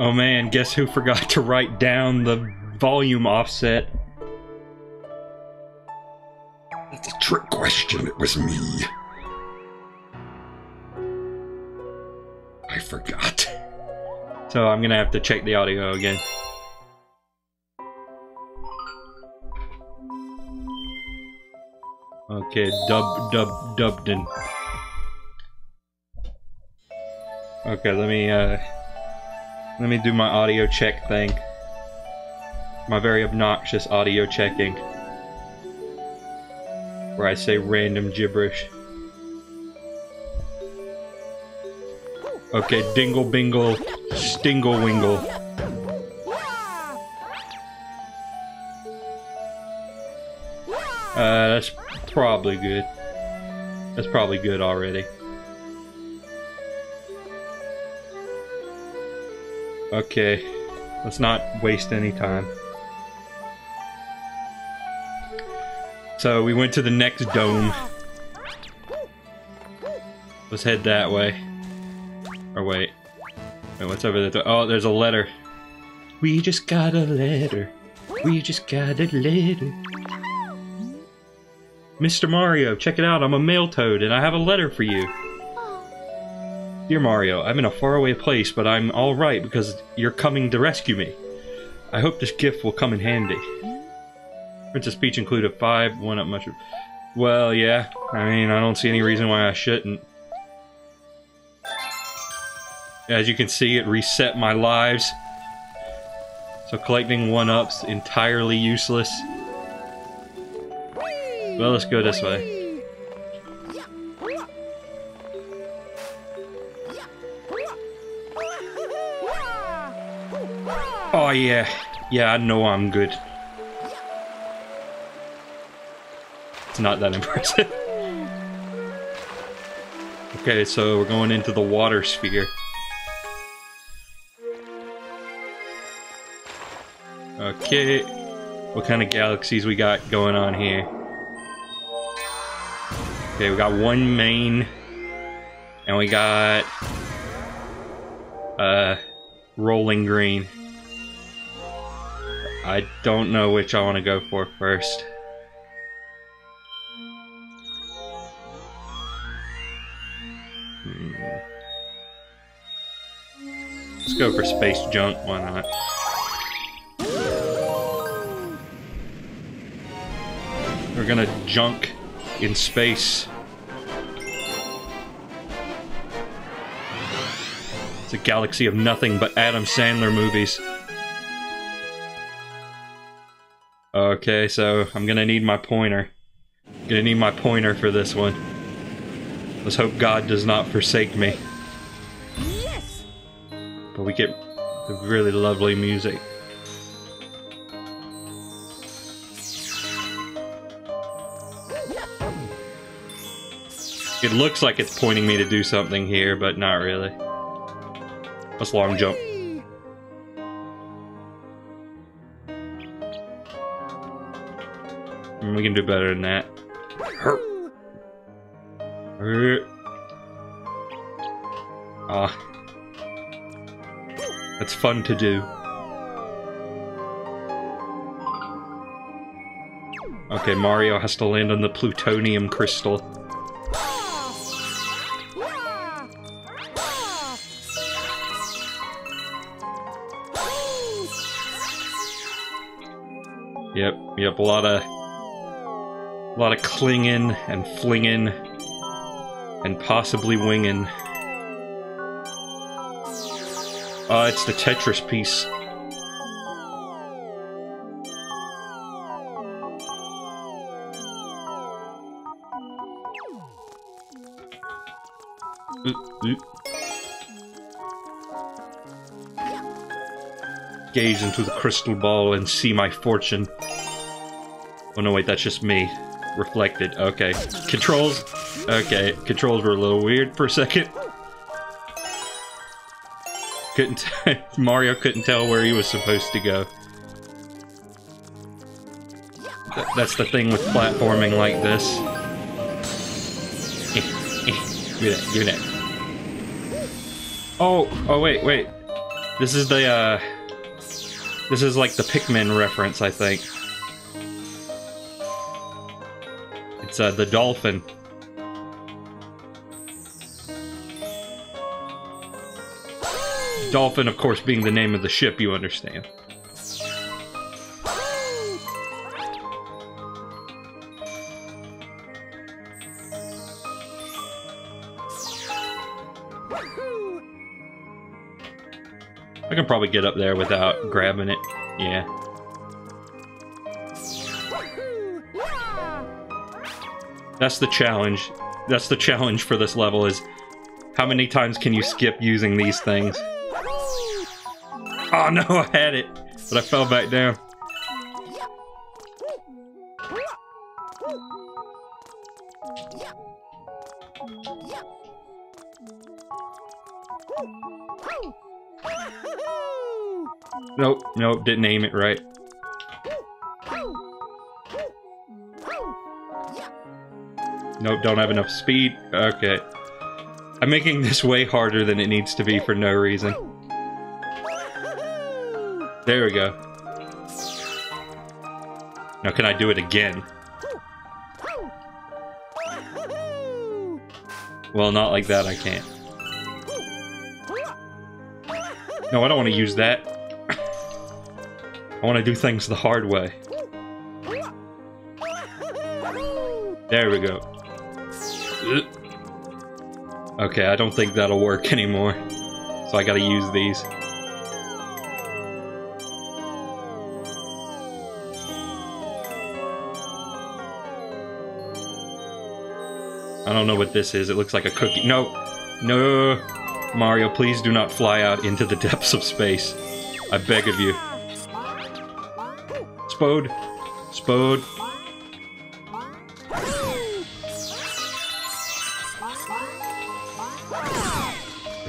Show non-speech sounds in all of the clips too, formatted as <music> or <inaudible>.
Oh man, guess who forgot to write down the volume offset? That's a trick question. It was me. I forgot. So I'm gonna have to check the audio again. Okay, dub, dub, Dubden. Okay, let me uh let me do my audio check thing. My very obnoxious audio checking. Where I say random gibberish. Okay, dingle bingle, stingle wingle. Uh, that's probably good. That's probably good already. Okay, let's not waste any time. So we went to the next dome. Let's head that way. Or wait. Wait, what's over there? Oh, there's a letter. We just got a letter. We just got a letter. Mr. Mario, check it out. I'm a mail toad and I have a letter for you. Dear Mario, I'm in a faraway place, but I'm alright because you're coming to rescue me. I hope this gift will come in handy. Princess Peach included five one up mushroom. Well, yeah. I mean, I don't see any reason why I shouldn't. As you can see, it reset my lives. So collecting one-ups entirely useless. Well, let's go this way. Oh yeah, yeah, I know I'm good. It's not that impressive. <laughs> okay, so we're going into the water sphere. Okay, what kind of galaxies we got going on here? Okay, we got one main, and we got uh, rolling green. I don't know which I want to go for first. Hmm. Let's go for space junk, why not? We're gonna junk in space. It's a galaxy of nothing but Adam Sandler movies. Okay, so I'm gonna need my pointer. Gonna need my pointer for this one. Let's hope God does not forsake me. Yes. But we get the really lovely music. It looks like it's pointing me to do something here, but not really. Let's long jump. We can do better than that. Ah. That's fun to do. Okay, Mario has to land on the plutonium crystal. Yep, yep, a lot of a lot of clinging and flinging and possibly winging. Oh, it's the Tetris piece. Gaze into the crystal ball and see my fortune. Oh no, wait, that's just me. Reflected. Okay. Controls. Okay, controls were a little weird for a second. Couldn't. <laughs> Mario couldn't tell where he was supposed to go. Th that's the thing with platforming like this. give that. Give that. Oh, oh wait, wait. This is the uh. This is like the Pikmin reference, I think. It's uh, the dolphin. Dolphin, of course, being the name of the ship, you understand. I can probably get up there without grabbing it. Yeah. That's the challenge. That's the challenge for this level is how many times can you skip using these things? Oh <laughs> no, I had it, but I fell back down. Nope, nope, didn't aim it right. Nope, don't have enough speed. Okay. I'm making this way harder than it needs to be for no reason. There we go. Now can I do it again? Well, not like that, I can't. No, I don't want to use that. I want to do things the hard way. There we go. Okay, I don't think that'll work <laughs> anymore. So I gotta use these. I don't know what this is. It looks like a cookie. No! No! Mario, please do not fly out into the <laughs> depths of space. I beg of you. Spode! Spode!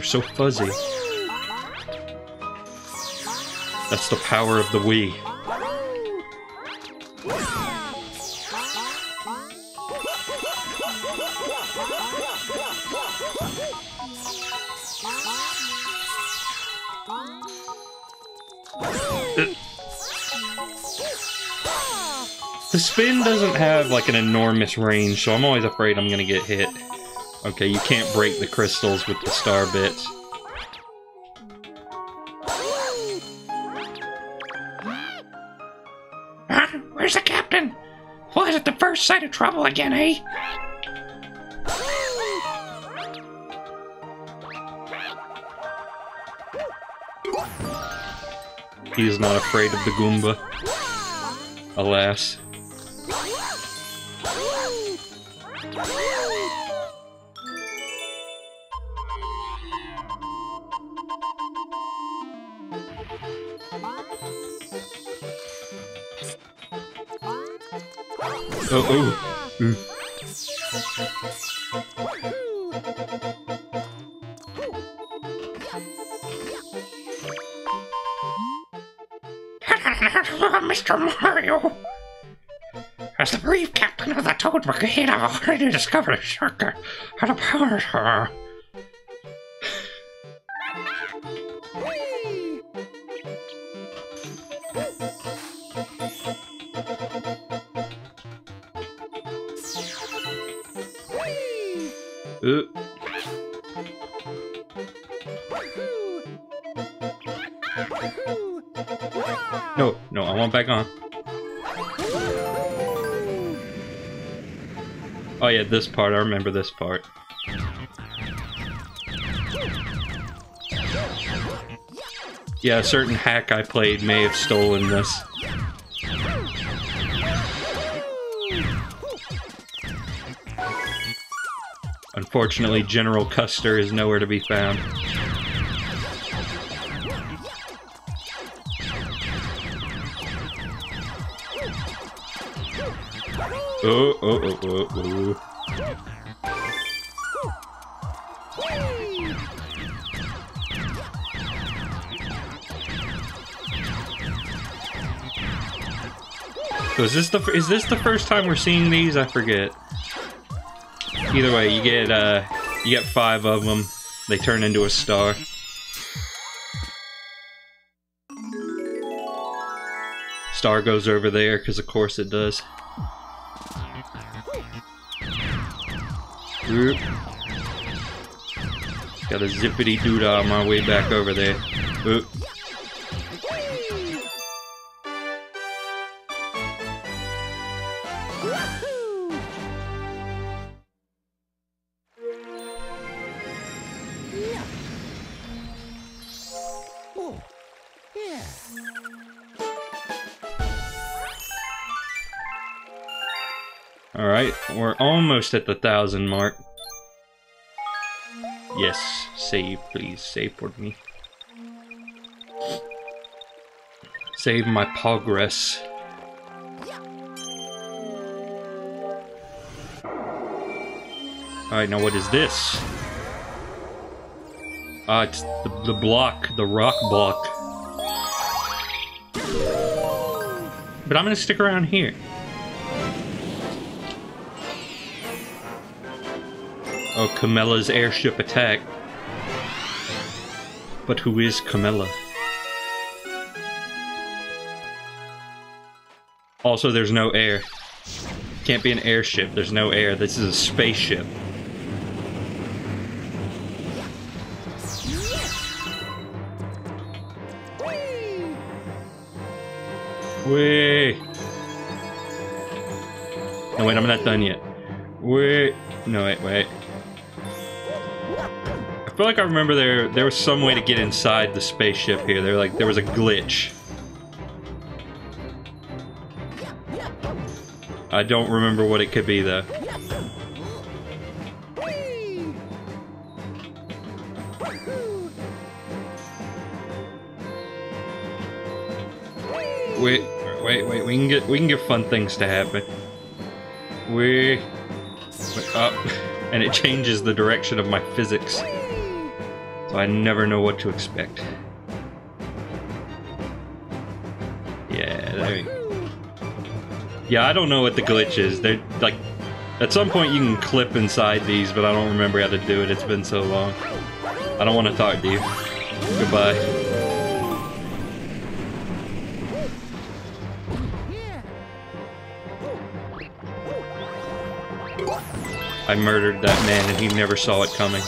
So fuzzy. That's the power of the Wii. The spin doesn't have like an enormous range, so I'm always afraid I'm gonna get hit. Okay, you can't break the crystals with the star bits. Huh? Where's the captain? Was it the first sight of trouble again, eh? He is not afraid of the Goomba. Alas. Oh, oh. Mr. Mario! As the brave captain of the Toad Brigade, I've already discovered a shortcut how to power her. Oh yeah, this part, I remember this part. Yeah, a certain hack I played may have stolen this. Unfortunately, General Custer is nowhere to be found. Oh, oh, oh, oh, oh. So is this the is this the first time we're seeing these? I forget. Either way, you get uh you get five of them. They turn into a star. Star goes over there because of course it does. Oop. Got a zippity doodah on my way back over there. Oop. Almost at the thousand mark. Yes, save, please. Save for me. Save my progress. Alright, now what is this? Ah, it's the, the block, the rock block. But I'm gonna stick around here. Oh, Kamella's airship attack. But who is Camella? Also, there's no air. Can't be an airship, there's no air. This is a spaceship. Wait. No, wait, I'm not done yet. Wait. No, wait, wait. I feel like I remember there there was some way to get inside the spaceship here. There like there was a glitch. I don't remember what it could be though. Wait, wait, wait. We can get we can get fun things to happen. We wait, up, <laughs> and it changes the direction of my physics, so I never know what to expect. Yeah, there go. Yeah, I don't know what the glitch is. They're like, at some point you can clip inside these, but I don't remember how to do it. It's been so long. I don't want to talk to you. Goodbye. I murdered that man and he never saw it coming.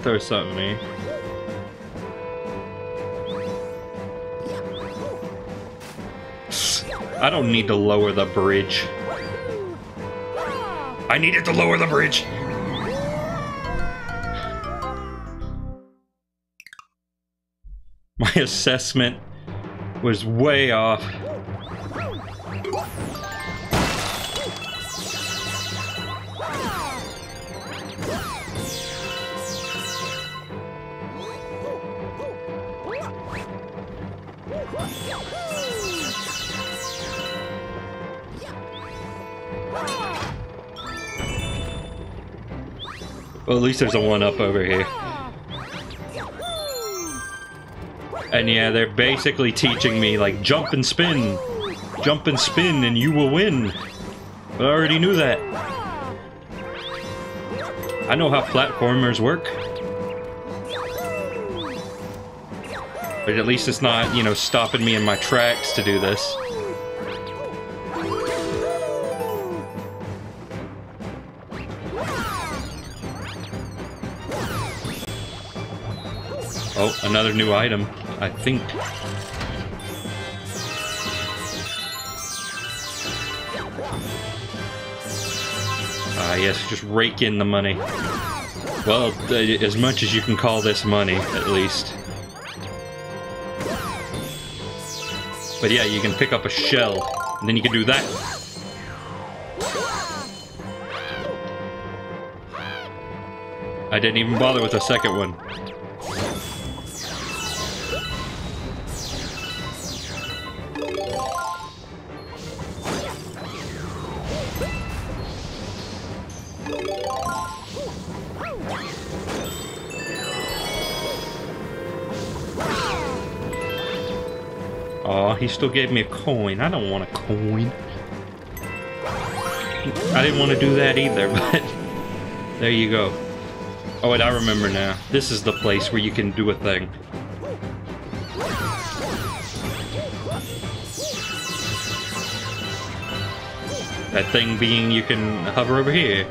I thought there was something here. I don't need to lower the bridge. I needed to lower the bridge. My assessment was way off. Well, at least there's a one up over here. And yeah, they're basically teaching me, like, jump and spin. Jump and spin and you will win. But I already knew that. I know how platformers work. But at least it's not, you know, stopping me in my tracks to do this. Oh, another new item, I think. Ah, yes, just rake in the money. Well, uh, as much as you can call this money, at least. But yeah, you can pick up a shell, and then you can do that. I didn't even bother with the second one. Still gave me a coin. I don't want a coin. I didn't want to do that either, <laughs> but there you go. Oh, wait, I remember now. This is the place where you can do a thing. That thing being you can hover over here.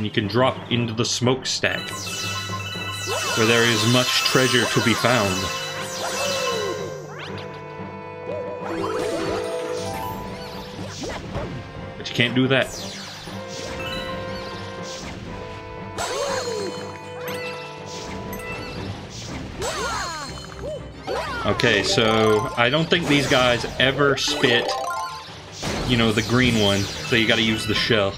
and you can drop into the smokestack, where there is much treasure to be found. But you can't do that. Okay, so I don't think these guys ever spit, you know, the green one, so you gotta use the shell.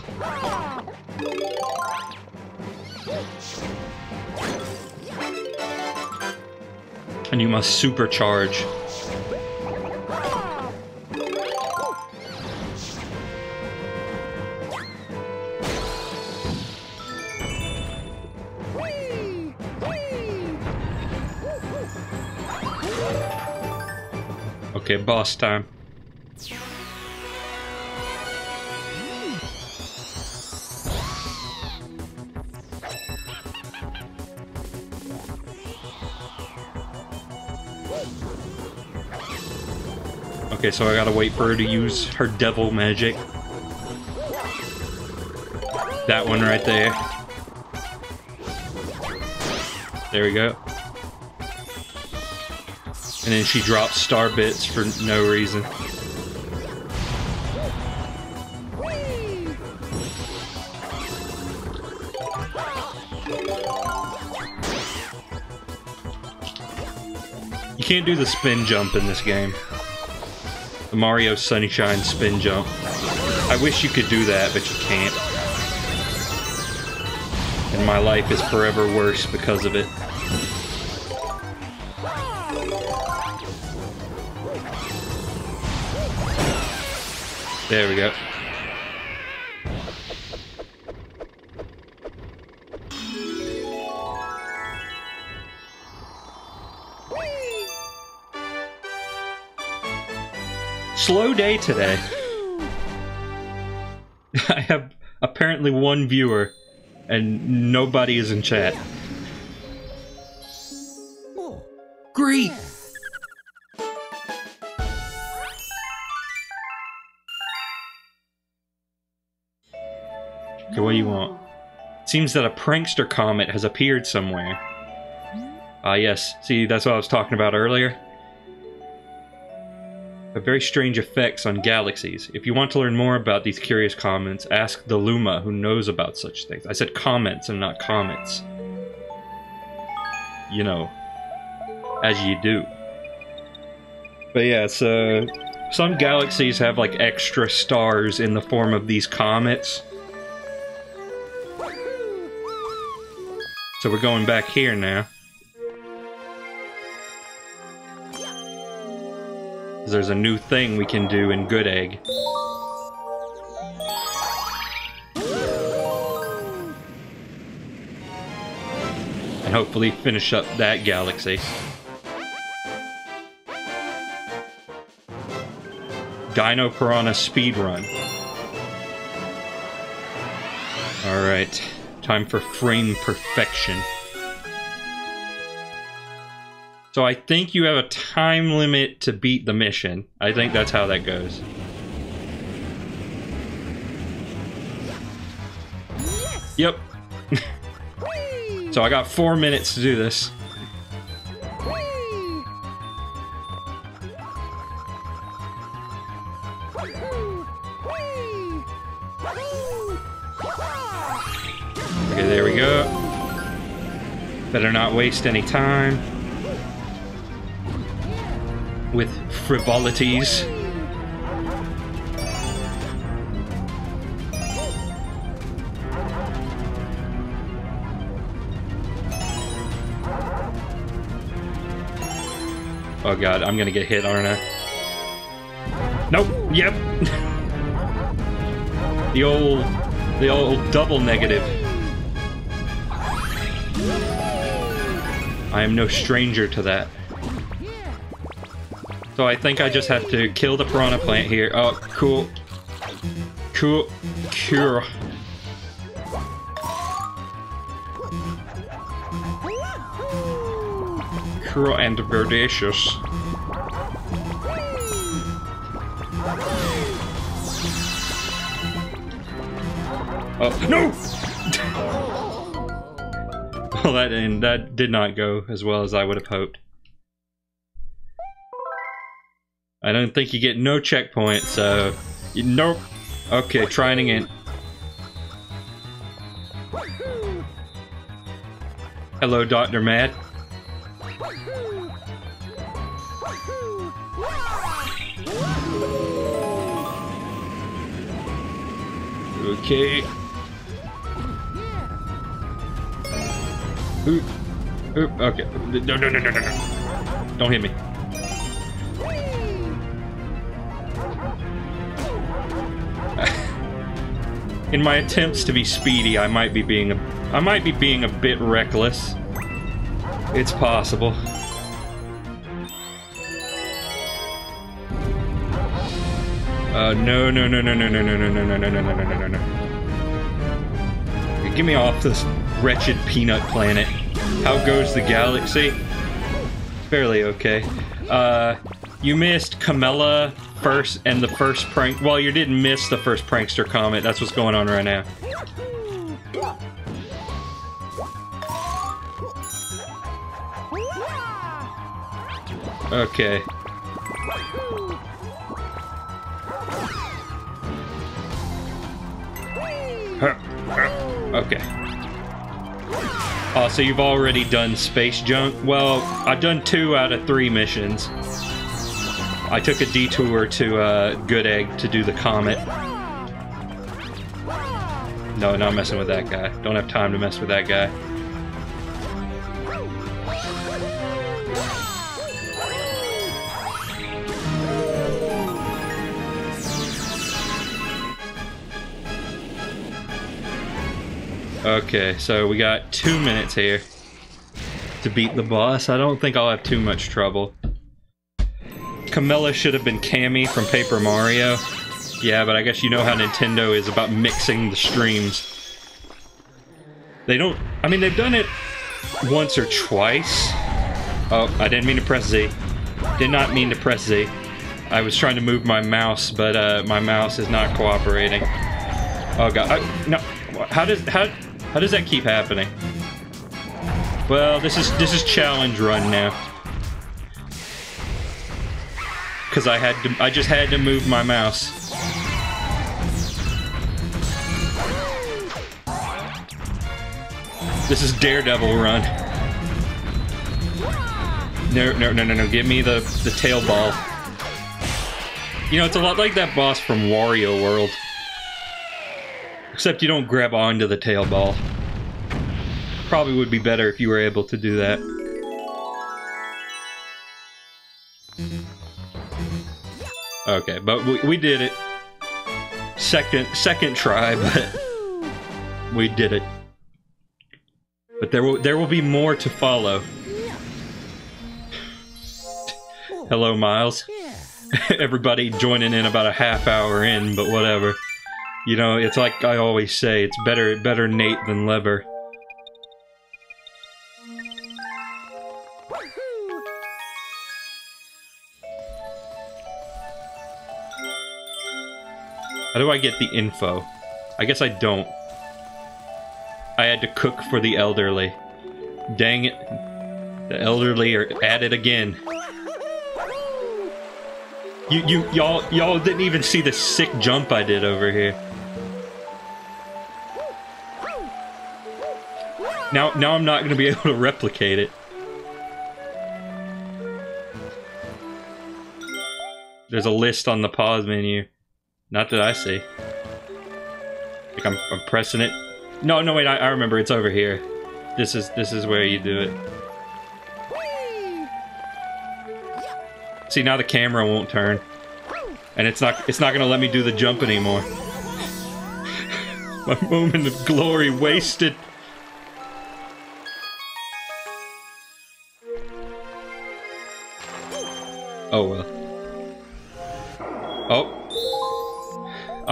And you must supercharge. Okay, boss time. So I gotta wait for her to use her devil magic. That one right there. There we go. And then she drops star bits for no reason. You can't do the spin jump in this game. Mario Sunshine spin jump. I wish you could do that, but you can't. And my life is forever worse because of it. There we go. Day today. <laughs> I have apparently one viewer, and nobody is in chat. Great! Okay, what do you want? Seems that a prankster comet has appeared somewhere. Ah, yes. See, that's what I was talking about earlier. Have very strange effects on galaxies. If you want to learn more about these curious comets, ask the Luma, who knows about such things. I said comments and not comets. You know, as you do. But yeah, so some galaxies have like extra stars in the form of these comets. So we're going back here now. There's a new thing we can do in Good Egg. And hopefully finish up that galaxy. Dino Piranha speedrun. Alright, time for frame perfection. So I think you have a time limit to beat the mission. I think that's how that goes. Yep. so I got four minutes to do this. Okay, there we go. Better not waste any time with frivolities. Oh god, I'm gonna get hit, aren't I? Nope, yep! <laughs> the old, the old double negative. I am no stranger to that. So I think I just have to kill the piranha plant here. Oh, cool. Cool. Cure. Cruel and verdacious. Oh, no! <laughs> well, that and that did not go as well as I would have hoped. I don't think you get no checkpoint, so you, nope. Okay, trying again. Hello, Doctor Mad. Okay. Oop. Oop. Okay. No, no, no, no, no. Don't hit me. In my attempts to be speedy, I might be being a, I might be being a bit reckless. It's possible. Uh, no, no, no, no, no, no, no, no, no, no, no, no, no, no, no, no. Get me off this wretched peanut planet. How goes the galaxy? Fairly okay. Uh, you missed Camilla first and the first prank. Well, you didn't miss the first prankster comment. That's what's going on right now. Okay. Okay. Oh, so you've already done space junk? Well, I've done two out of three missions. I took a detour to uh, Good Egg to do the comet. No, not messing with that guy. Don't have time to mess with that guy. Okay, so we got two minutes here to beat the boss. I don't think I'll have too much trouble. Camilla should have been Cammy from Paper Mario. Yeah, but I guess you know how Nintendo is about mixing the streams. They don't... I mean, they've done it once or twice. Oh, I didn't mean to press Z. Did not mean to press Z. I was trying to move my mouse, but uh, my mouse is not cooperating. Oh god, I, no. How does how how does that keep happening? Well, this is this is challenge run now. Cause I had to I just had to move my mouse. This is Daredevil run. No, no, no, no, no. Give me the, the tail ball. You know, it's a lot like that boss from Wario World. Except you don't grab onto the tail ball. Probably would be better if you were able to do that. Okay, but we, we did it. Second second try, <laughs> but we did it. But there will there will be more to follow. Hello, Miles. <laughs> Everybody joining in about a half hour in, but whatever. You know, it's like I always say, it's better better Nate than Lever. How do I get the info? I guess I don't. I had to cook for the elderly. Dang it. The elderly are at it again. You, you, y'all, y'all didn't even see the sick jump I did over here. Now, now I'm not gonna be <laughs> able to replicate it. There's a list on the pause menu. Not that I see. Like I'm, I'm pressing it. No, no, wait, I, I remember. It's over here. This is this is where you do it. See, now the camera won't turn. And it's not it's not gonna let me do the jump anymore. <laughs> My moment of glory wasted. Oh well. Oh.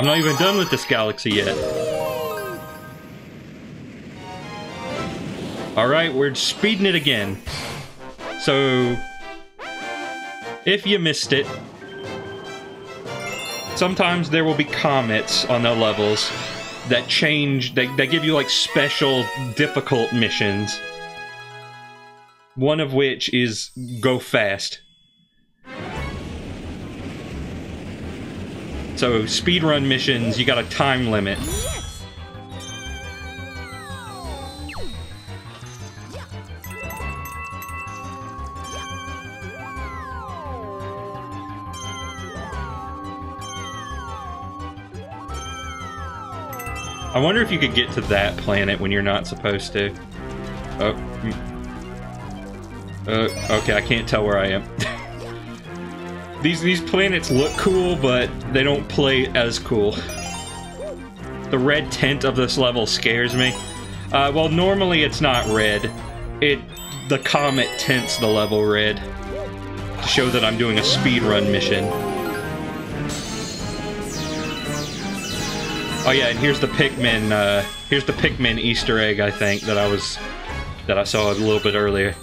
I'm not even done with this galaxy yet. Alright, we're speeding it again. So, if you missed it, sometimes there will be comets on the levels. that change that, that give you like special difficult missions. One of which is go fast. So speedrun missions, you got a time limit. I wonder if you could get to that planet when you're not supposed to. Oh. Uh, okay, I can't tell where I am. <laughs> these these planets look cool, but they don't play as cool. The red tint of this level scares me. Uh, well, normally it's not red. It the comet tints the level red to show that I'm doing a speedrun mission. Oh yeah, and here's the Pikmin. Uh, here's the Pikmin Easter egg. I think that I was that I saw a little bit earlier.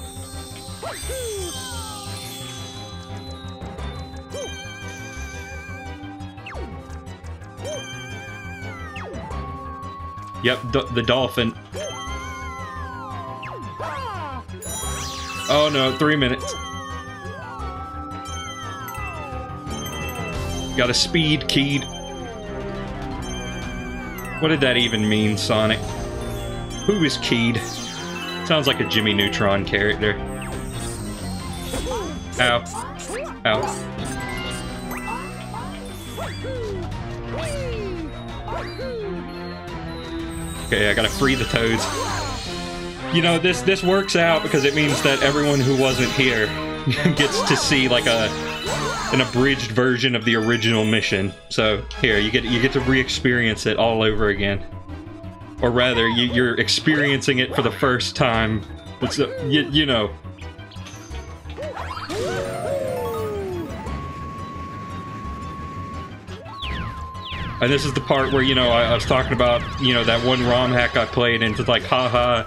Yep, the dolphin. Oh no, three minutes. Got a speed keyed. What did that even mean, Sonic? Who is keyed? Sounds like a Jimmy Neutron character. Ow. Ow. Okay, I gotta free the toads. You know, this this works out because it means that everyone who wasn't here <laughs> gets to see like a an abridged version of the original mission. So here, you get you get to re-experience it all over again, or rather, you, you're experiencing it for the first time. It's a, you, you know. And this is the part where, you know, I, I was talking about, you know, that one ROM hack I played, and it's like, haha,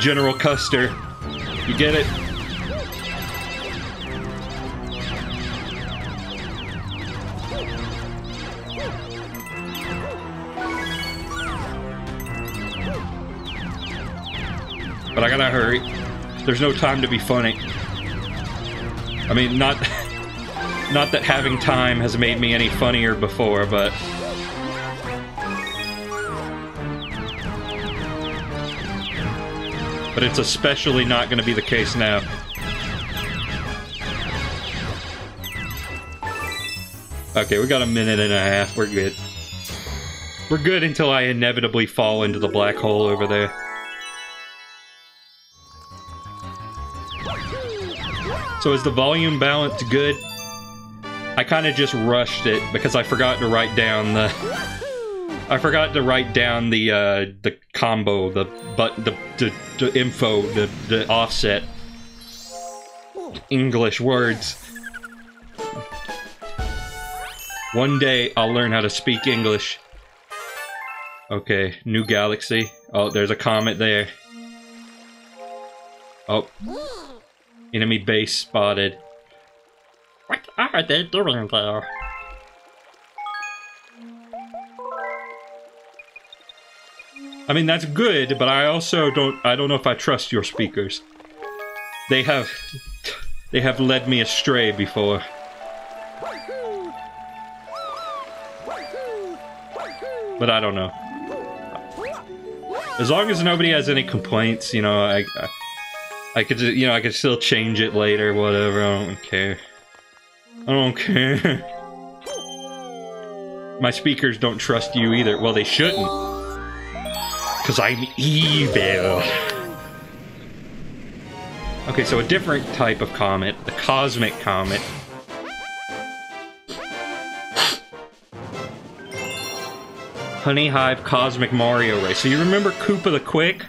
General Custer. You get it? But I gotta hurry. There's no time to be funny. I mean, not... <laughs> Not that having time has made me any funnier before, but... But it's especially not going to be the case now. Okay, we got a minute and a half. We're good. We're good until I inevitably fall into the black hole over there. So is the volume balance good? I kind of just rushed it because I forgot to write down the I forgot to write down the uh, the combo, the but the, the the info, the the offset English words. One day I'll learn how to speak English. Okay, new galaxy. Oh, there's a comet there. Oh, enemy base spotted. What are they doing there? I mean that's good, but I also don't I don't know if I trust your speakers. They have they have led me astray before. But I don't know. As long as nobody has any complaints, you know, I I, I could you know, I could still change it later, whatever. I don't care. I don't care. <laughs> My speakers don't trust you either. Well, they shouldn't. Because I'm evil. Okay, so a different type of comet, the cosmic comet. Honey Hive Cosmic Mario Race. So you remember Koopa the Quick?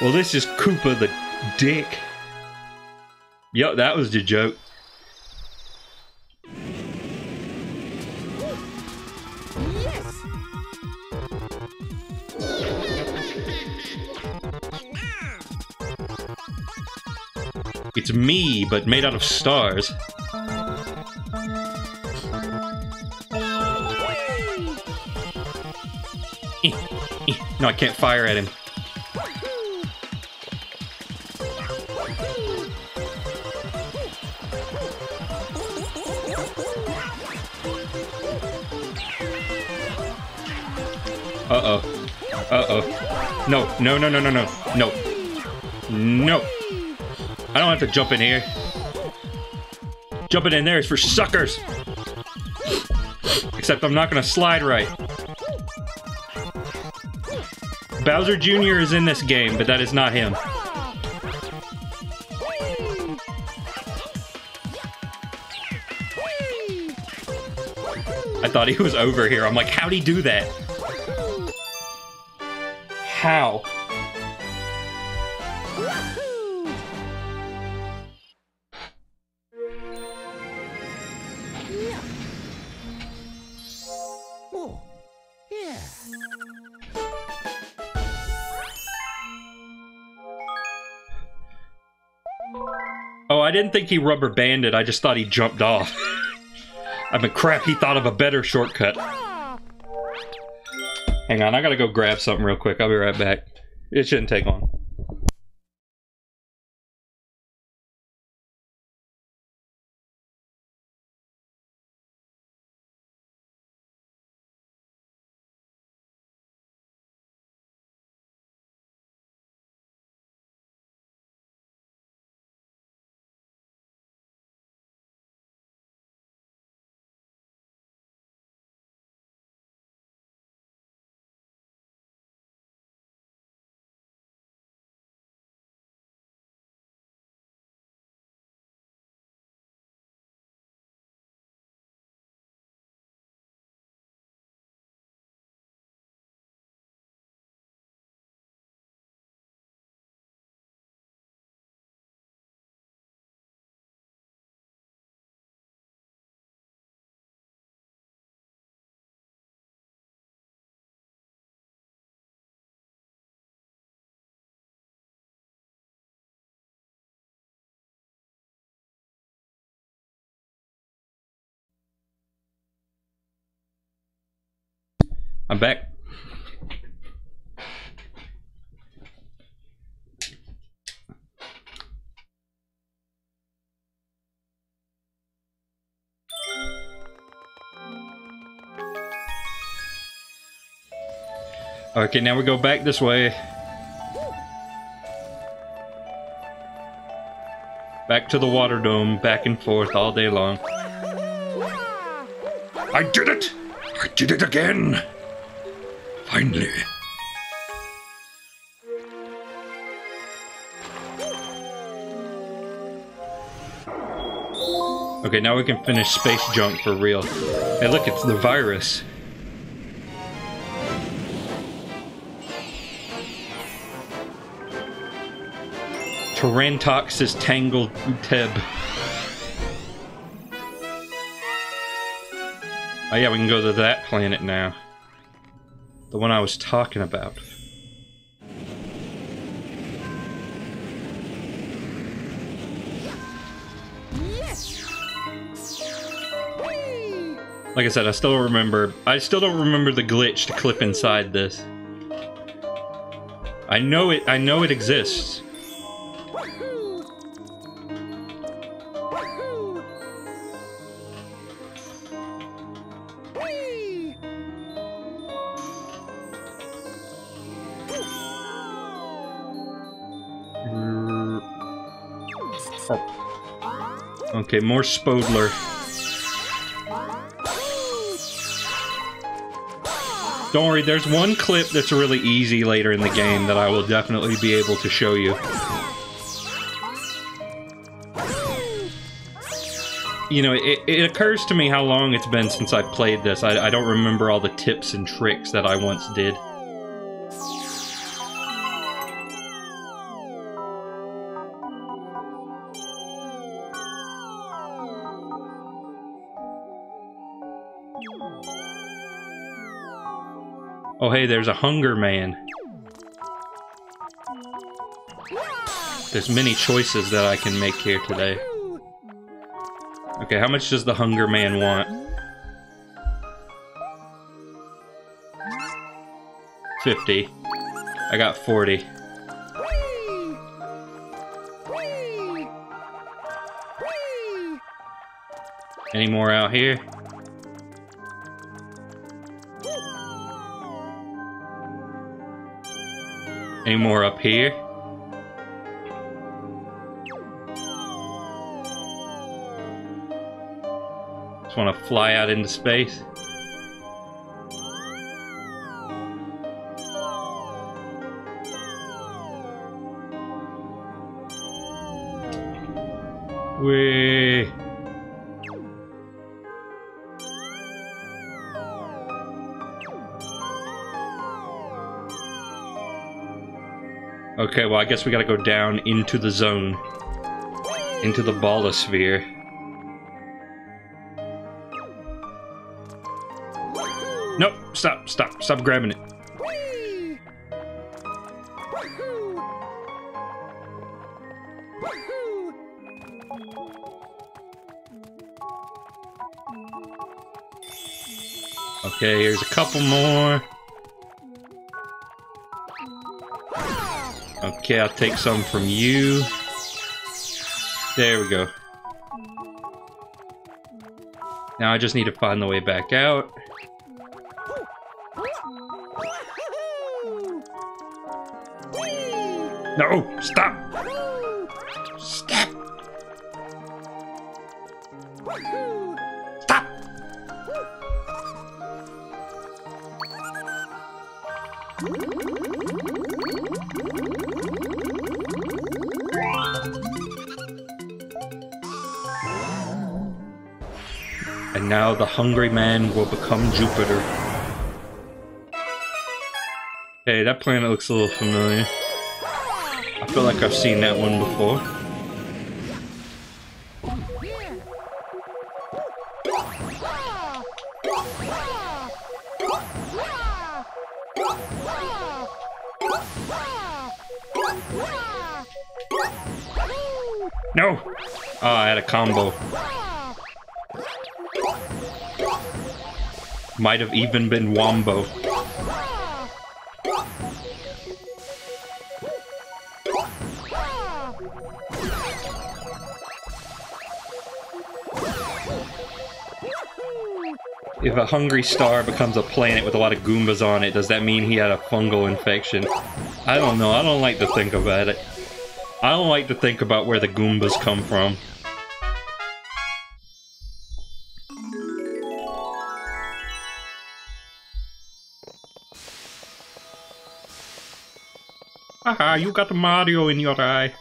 Well, this is Koopa the Dick. Yup, that was the joke. It's me, but made out of stars. No, I can't fire at him. Uh-oh. Uh-oh. No, no, no, no, no, no. No. No. I don't have to jump in here. Jumping in there is for suckers. Except I'm not gonna slide right. Bowser Jr. is in this game, but that is not him. I thought he was over here. I'm like, how'd he do that? How? Oh, I didn't think he rubber banded. I just thought he jumped off. <laughs> I mean, crap, he thought of a better shortcut. Hang on, I gotta go grab something real quick. I'll be right back. It shouldn't take long. I'm back. Okay, now we go back this way. Back to the water dome, back and forth all day long. <laughs> I did it! I did it again! Okay, now we can finish space junk for real. Hey, look, it's the virus. Tarantox's Tangled Web. Oh yeah, we can go to that planet now. The one I was talking about. Like I said, I still remember. I still don't remember the glitch to clip inside this. I know it. I know it exists. Okay, more Spodler. Don't worry, there's one clip that's really easy later in the game that I will definitely be able to show you. You know, it, it occurs to me how long it's been since I played this. I, I don't remember all the tips and tricks that I once did. Oh, hey, there's a Hungry Man. There's many choices that I can make here today. Okay, how much does the Hungry Man want? 50. I got 40. Whee! Whee! Whee! Any more out here? Any more up here? Just want to fly out into space. Whee! Okay, well, I guess we gotta go down into the zone. Into the ballosphere. Nope, stop, stop, stop grabbing it. Okay, here's a couple more. Okay, I'll take some from you. There we go. Now I just need to find the way back out. No, stop! Hungry man will become Jupiter. Hey, that planet looks a little familiar. I feel like I've seen that one before. Might have even been Wombo. If a hungry star becomes a planet with a lot of Goombas on it, does that mean he had a fungal infection? I don't know. I don't like to think about it. I don't like to think about where the Goombas come from. You got Mario in your eye.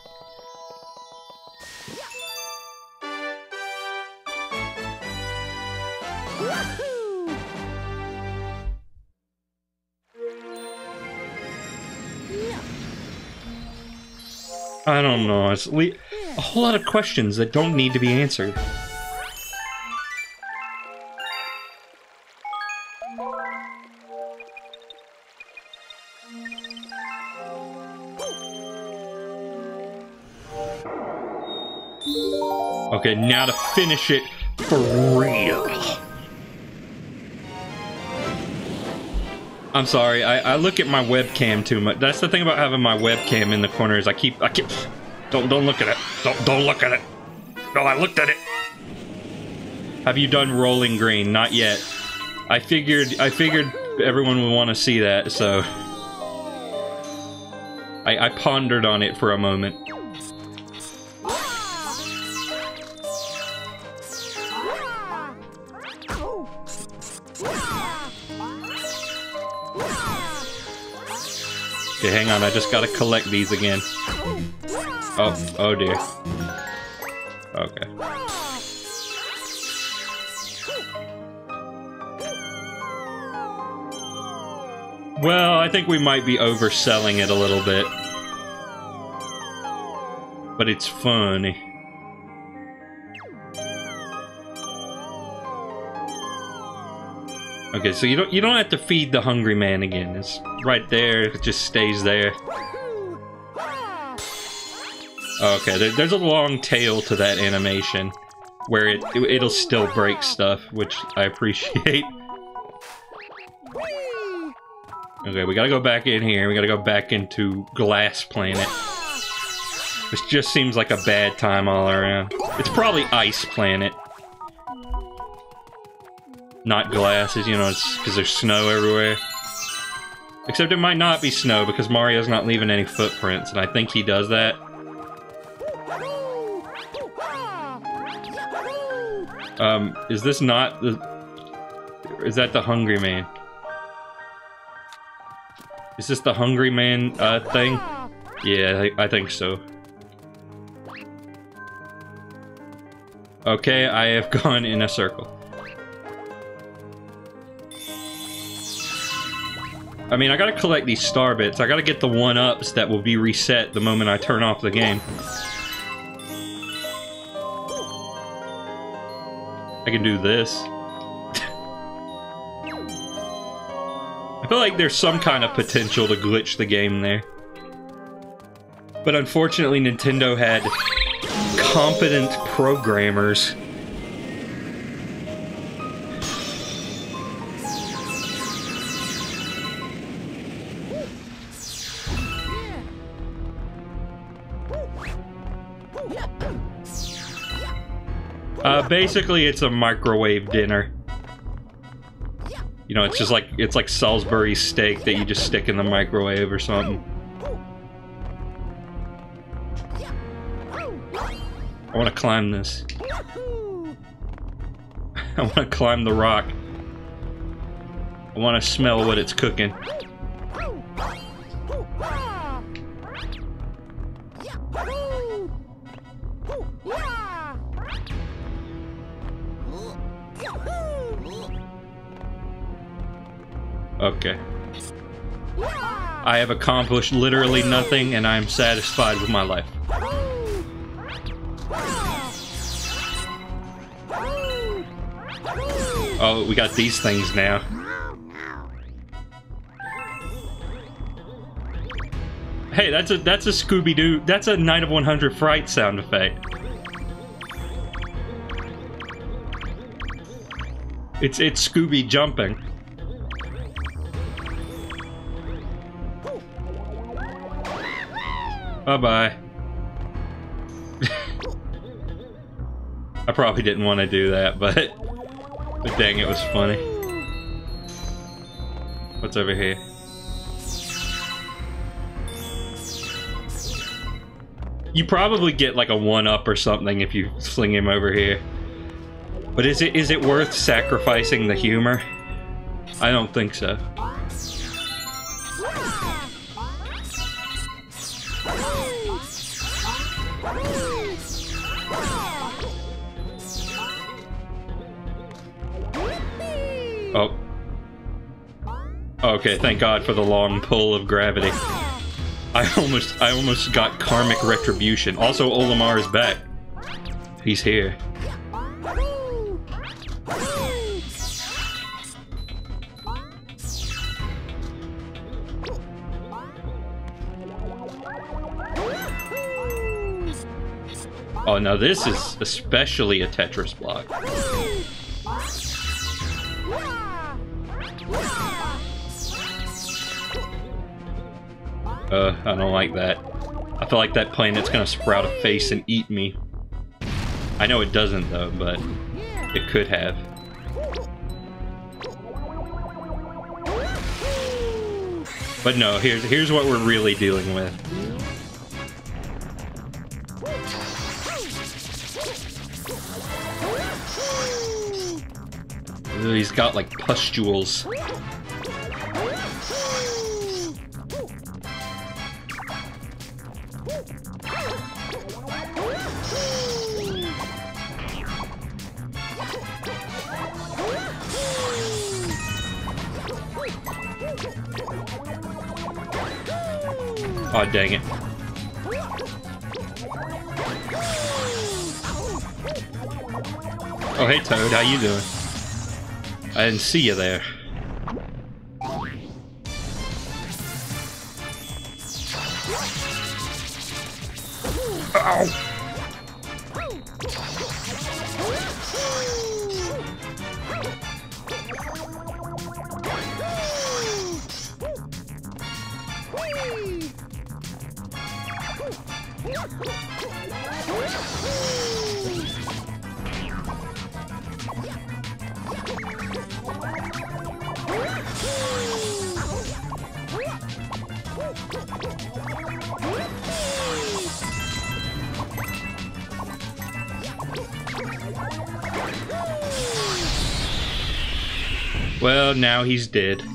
I don't know. It's a whole lot of questions that don't need to be answered. Okay, now to finish it for real. I'm sorry, I, I look at my webcam too much. That's the thing about having my webcam in the corner is I keep I keep don't don't look at it. Don't don't look at it. No, I looked at it. Have you done rolling green? Not yet. I figured I figured everyone would want to see that, so I, I pondered on it for a moment. On, I just gotta collect these again. Oh, oh dear. Okay. Well, I think we might be overselling it a little bit. But it's funny. Okay, so you don't you don't have to feed the hungry man again. It's right there. It just stays there. Okay, there, there's a long tail to that animation where it, it it'll still break stuff, which I appreciate. Okay, we gotta go back in here. We gotta go back into Glass Planet. This just seems like a bad time all around. It's probably Ice Planet. Not glasses, you know, it's because there's snow everywhere. Except it might not be snow because Mario's not leaving any footprints, and I think he does that. Um, is this not the... Is that the Hungry Man? Is this the Hungry Man, uh, thing? Yeah, I, I think so. Okay, I have <laughs> gone in a circle. I mean, I gotta collect these star bits. I gotta get the one-ups that will be reset the moment I turn off the game. I can do this. <laughs> I feel like there's some kind of potential to glitch the game there. But unfortunately, Nintendo had competent programmers. Uh, basically, it's a microwave dinner. You know, it's just like it's like Salisbury steak that you just stick in the microwave or something. I want to climb this. <laughs> I want to climb the rock. I want to smell what it's cooking. Okay. I have accomplished literally nothing and I am satisfied with my life. Oh, we got these things now. Hey, that's a that's a Scooby Doo. That's a Night of 100 Fright sound effect. It's it's Scooby jumping. Bye bye. I probably didn't want to do that, but, but dang, it was funny. What's over here? You probably get like a one up or something if you sling him over here. But is it is it worth sacrificing the humor? I don't think so. Okay, thank God for the long pull of gravity. I almost I almost got karmic retribution. Also Olimar is back. He's here. Oh, now this is especially a Tetris block. Uh, I don't like that. I feel like that planet's gonna sprout a face and eat me. I know it doesn't though, but it could have. But no, here's here's what we're really dealing with. Ooh, He's got like pustules. Oh dang it. Oh hey Toad, how you doing? I didn't see you there. He's dead.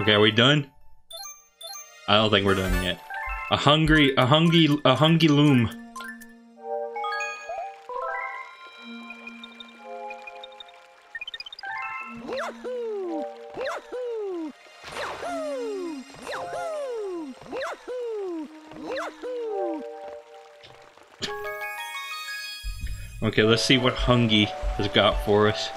Okay, are we done? I don't think we're done yet. A hungry, a hungry, a hungry Luma. Woohoo! Woohoo! Yahoo! Yahoo! Woohoo! Woohoo! Okay, let's see what Hungy has got for us.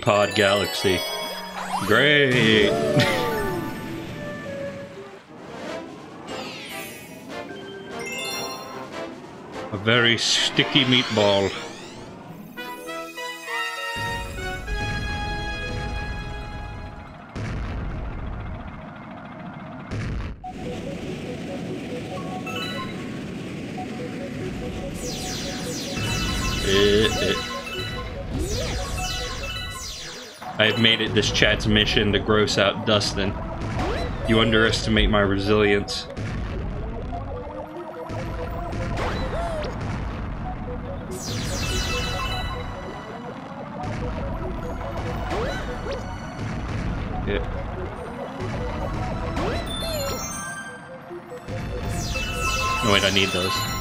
Pod Galaxy. Great! <laughs> A very sticky meatball. This chat's mission to gross out Dustin. You underestimate my resilience. Yeah. No, wait, I need those.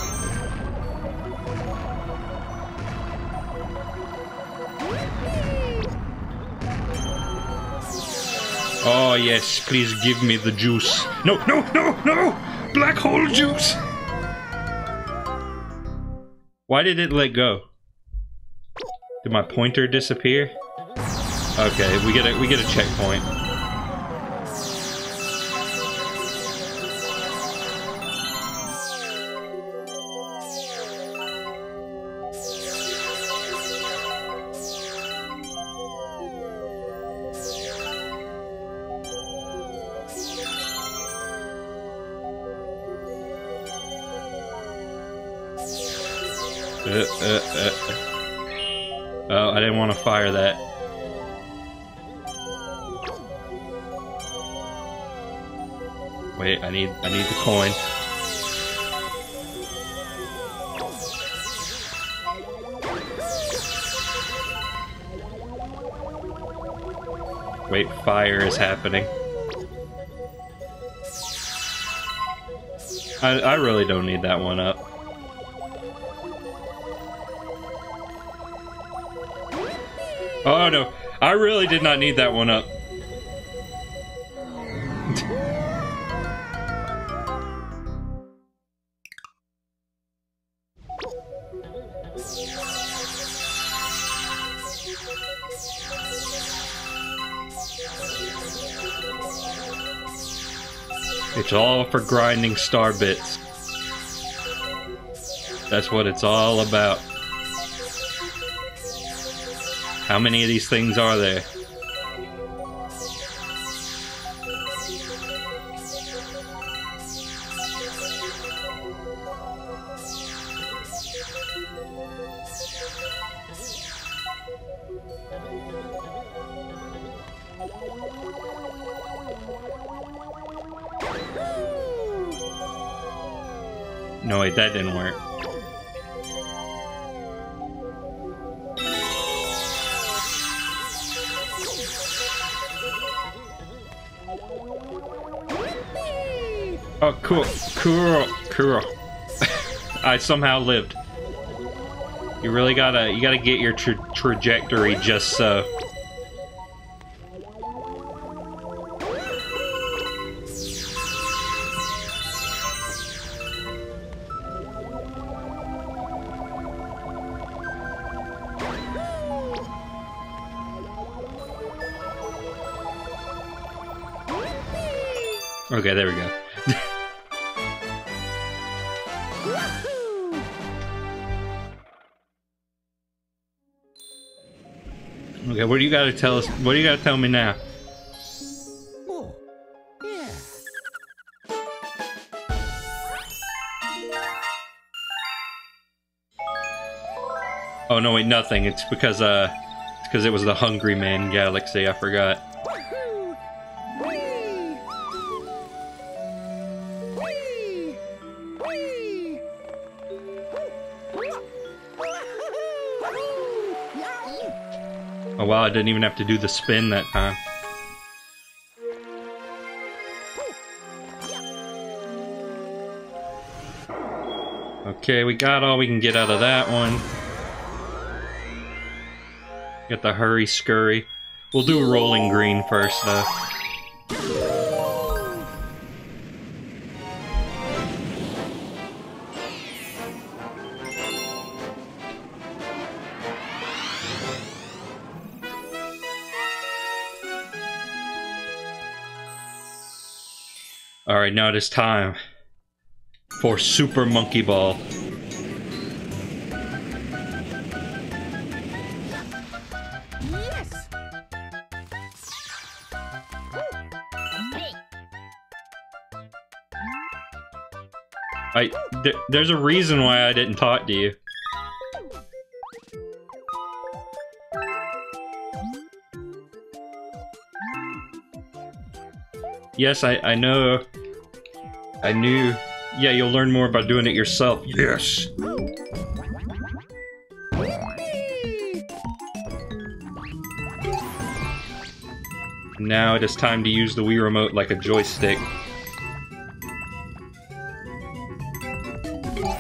Oh, yes, please give me the juice. No, no, no, no! Black hole juice! Why did it let go? Did my pointer disappear? Okay, we get a we get a checkpoint. Fire that. Wait, I need I need the coin. Wait, fire is happening. I, I really don't need that one up. Really did not need that one up. It's all for grinding star bits. That's what it's all about. How many of these things are there? I somehow lived. You really gotta, you gotta get your tra trajectory just so. Gotta tell us? What do you gotta tell me now? Oh, yeah. Oh no, wait, nothing. It's because uh, it's because it was the Hungry Man Galaxy. I forgot. I didn't even have to do the spin that time. Okay, we got all we can get out of that one. Get the hurry scurry. We'll do rolling green first though. Now it is time for Super Monkey Ball. I th- there's a reason why I didn't talk to you. Yes, I I know. I knew. Yeah, you'll learn more about doing it yourself. Yes. Now it is time to use the Wii remote like a joystick.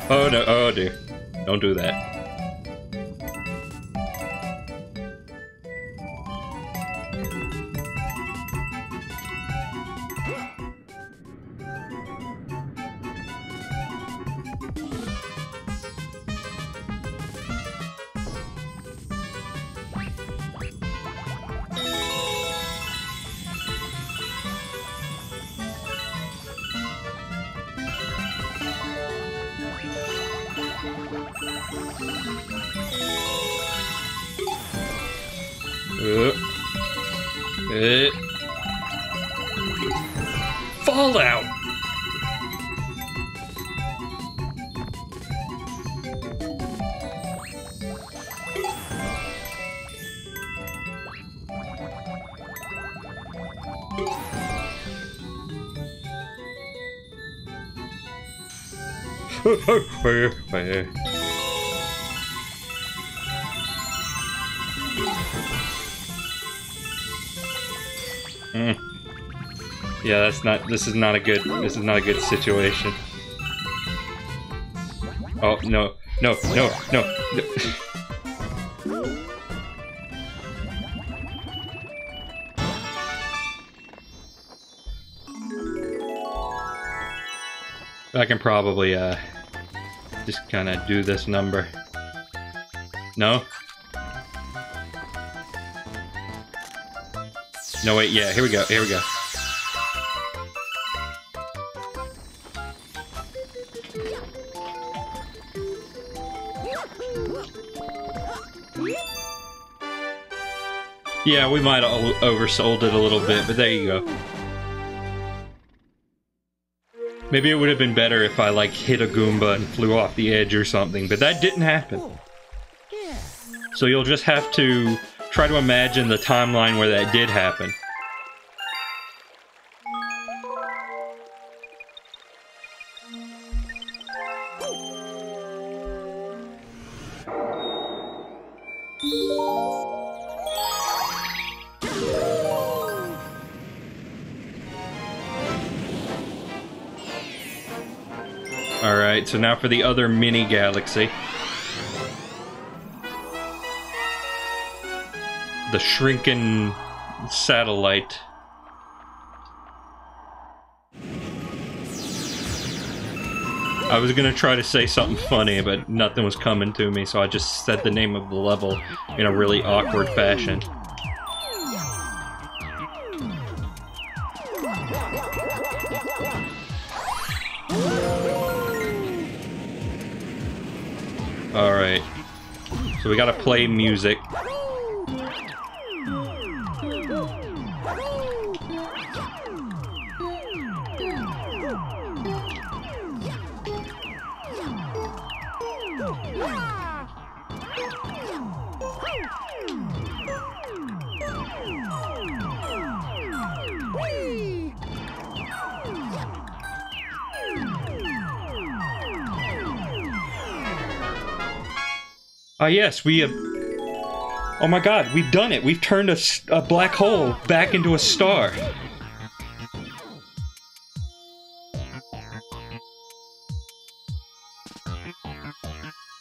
Oh no, oh dear. Don't do that. Fallout! Mm. <laughs> Yeah, that's not. This is not a good. This is not a good situation. Oh no, no, no, no. no. <laughs> I can probably uh just kind of do this number. No. No wait, yeah, here we go. Here we go. Yeah, we might have oversold it a little bit, but there you go. Maybe it would have been better if I like hit a Goomba and flew off the edge or something, but that didn't happen. So you'll just have to try to imagine the timeline where that did happen. Alright, so now for the other mini galaxy. The shrinking satellite. I was gonna try to say something funny, but nothing was coming to me, so I just said the name of the level in a really awkward fashion. Alright. So we gotta play music. Ah, yes, we have. Oh my god, we've done it! We've turned a, a black hole back into a star.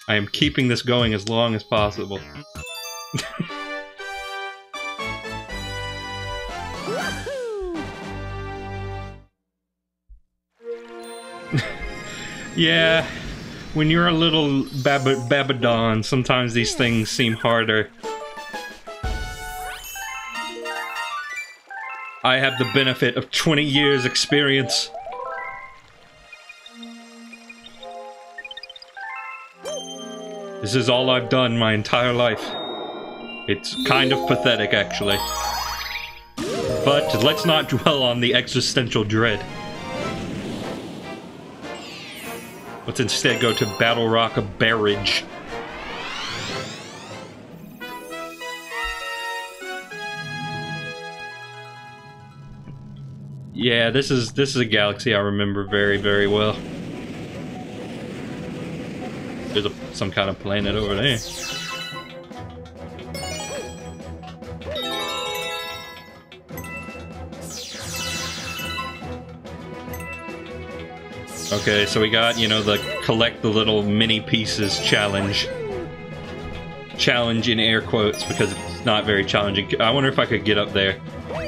I am keeping this going as long as possible. <laughs> Yeah, when you're a little bab- Babadon, sometimes these hmm. things seem harder. I have the benefit of 20 years experience. This is all I've done my entire life. It's kind of pathetic, actually. But let's not dwell on the existential dread. Let's instead go to Battle Rock Barrage. Yeah, this is this is a galaxy I remember very very well. There's a, some kind of planet over there. Okay, so we got, you know, the collect the little mini pieces challenge. Challenge in air quotes because it's not very challenging. I wonder if I could get up there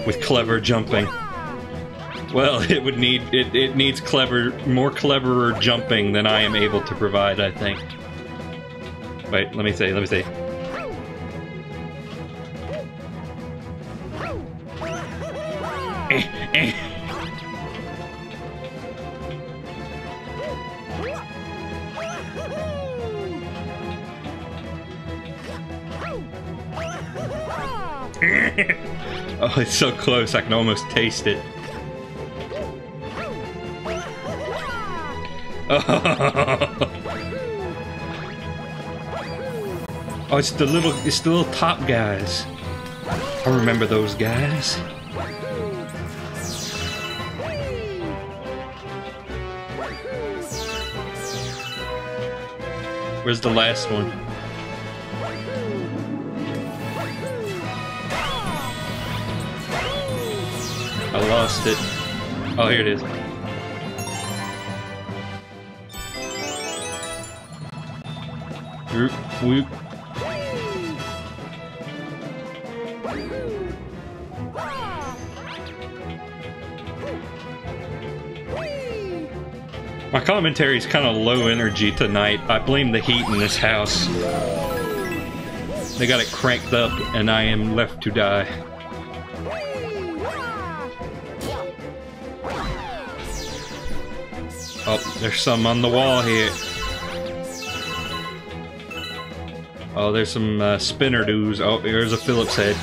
with clever jumping. Well, <laughs> it would need it, it needs clever more cleverer jumping than I am able to provide, I think. Wait, let me see, let me see. It's so close, I can almost taste it. <laughs> Oh, it's the little, it's the little top guys. I remember those guys. Where's the last one? It. Oh, here it is. Whoop, whoop. My commentary is kind of low energy tonight. I blame the heat in this house. They got it cranked up, and I am left to die. There's some on the wall here. Oh, there's some uh, spinner doos. Oh, here's a Phillips head.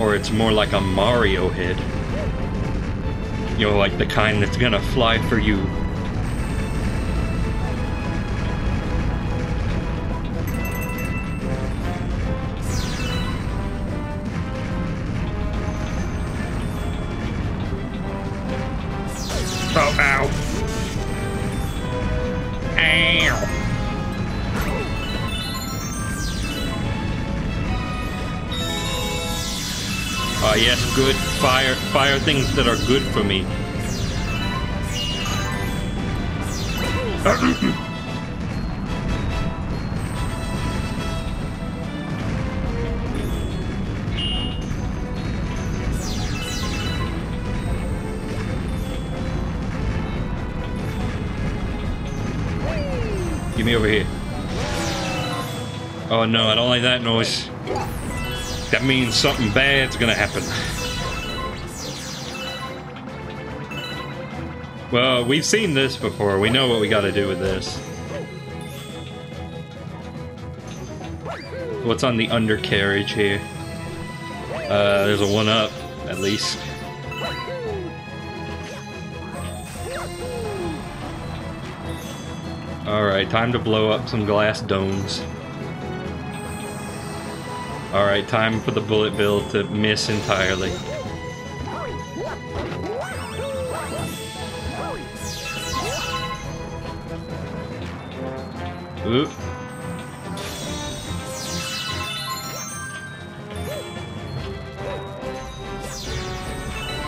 Or it's more like a Mario head. You know, like the kind that's gonna fly for you. Oh, ow. Ow. Ah, uh, yes, good. Fire, fire things that are good for me. <clears throat> Get me over here. Oh no, I don't like that noise. That means something bad's gonna happen. Well, we've seen this before. We know what we gotta do with this. What's on the undercarriage here? Uh, there's a one up, at least. Time to blow up some glass domes. Alright, time for the bullet bill to miss entirely. Oop.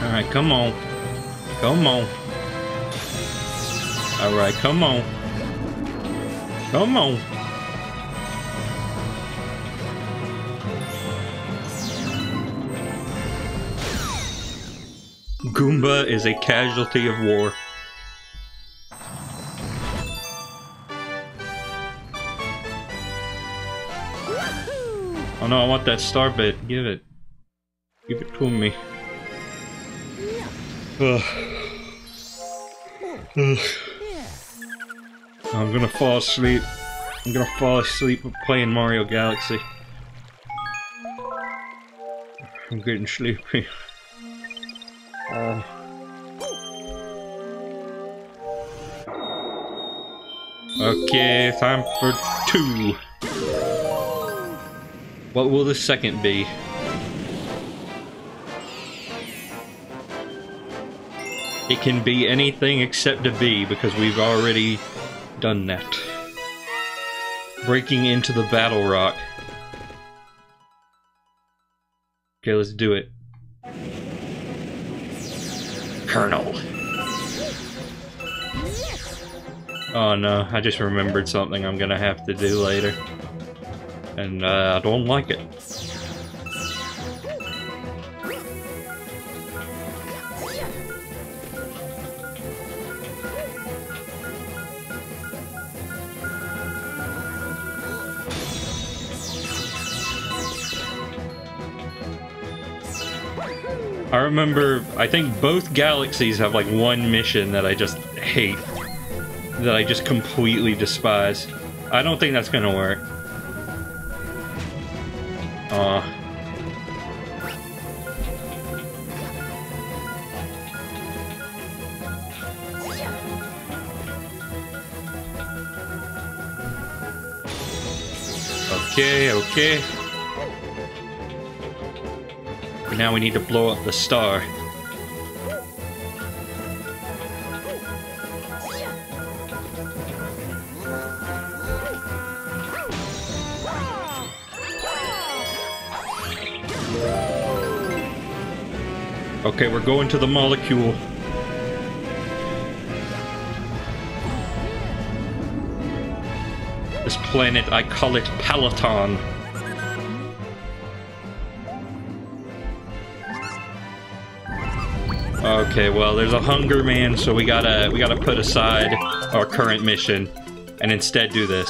Alright, come on. Come on. Alright, come on. Come on. Goomba is a casualty of war. Oh no, I want that star bit. Give it. Give it to me. Ugh. Ugh. I'm gonna fall asleep. I'm gonna fall asleep playing Mario Galaxy. I'm getting sleepy. Oh. Okay, time for two. What will the second be? It can be anything except a B because we've already done that. Breaking into the battle rock. Okay, let's do it. Colonel. Oh no, I just remembered something I'm gonna have to do later. And uh, I don't like it. I remember, I think both galaxies have like one mission that I just hate. That I just completely despise. I don't think that's gonna work. Aw. Okay, okay. But now we need to blow up the star. Okay, we're going to the molecule. This planet, I call it Peloton. Okay, well, there's a Hungry Man, so we gotta we gotta put aside our current mission and instead do this.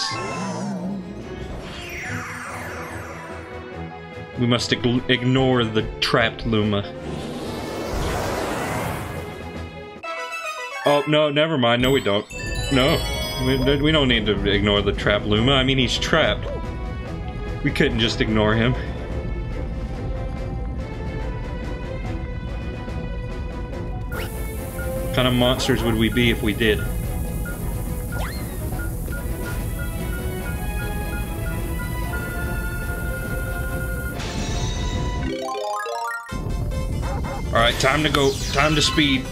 We must ig- ignore the trapped Luma. Oh no, never mind. No, we don't. No, we, we don't need to ignore the trapped Luma. I mean, he's trapped. We couldn't just ignore him. Kind of monsters would we be if we did? Alright, time to go. Time to speed.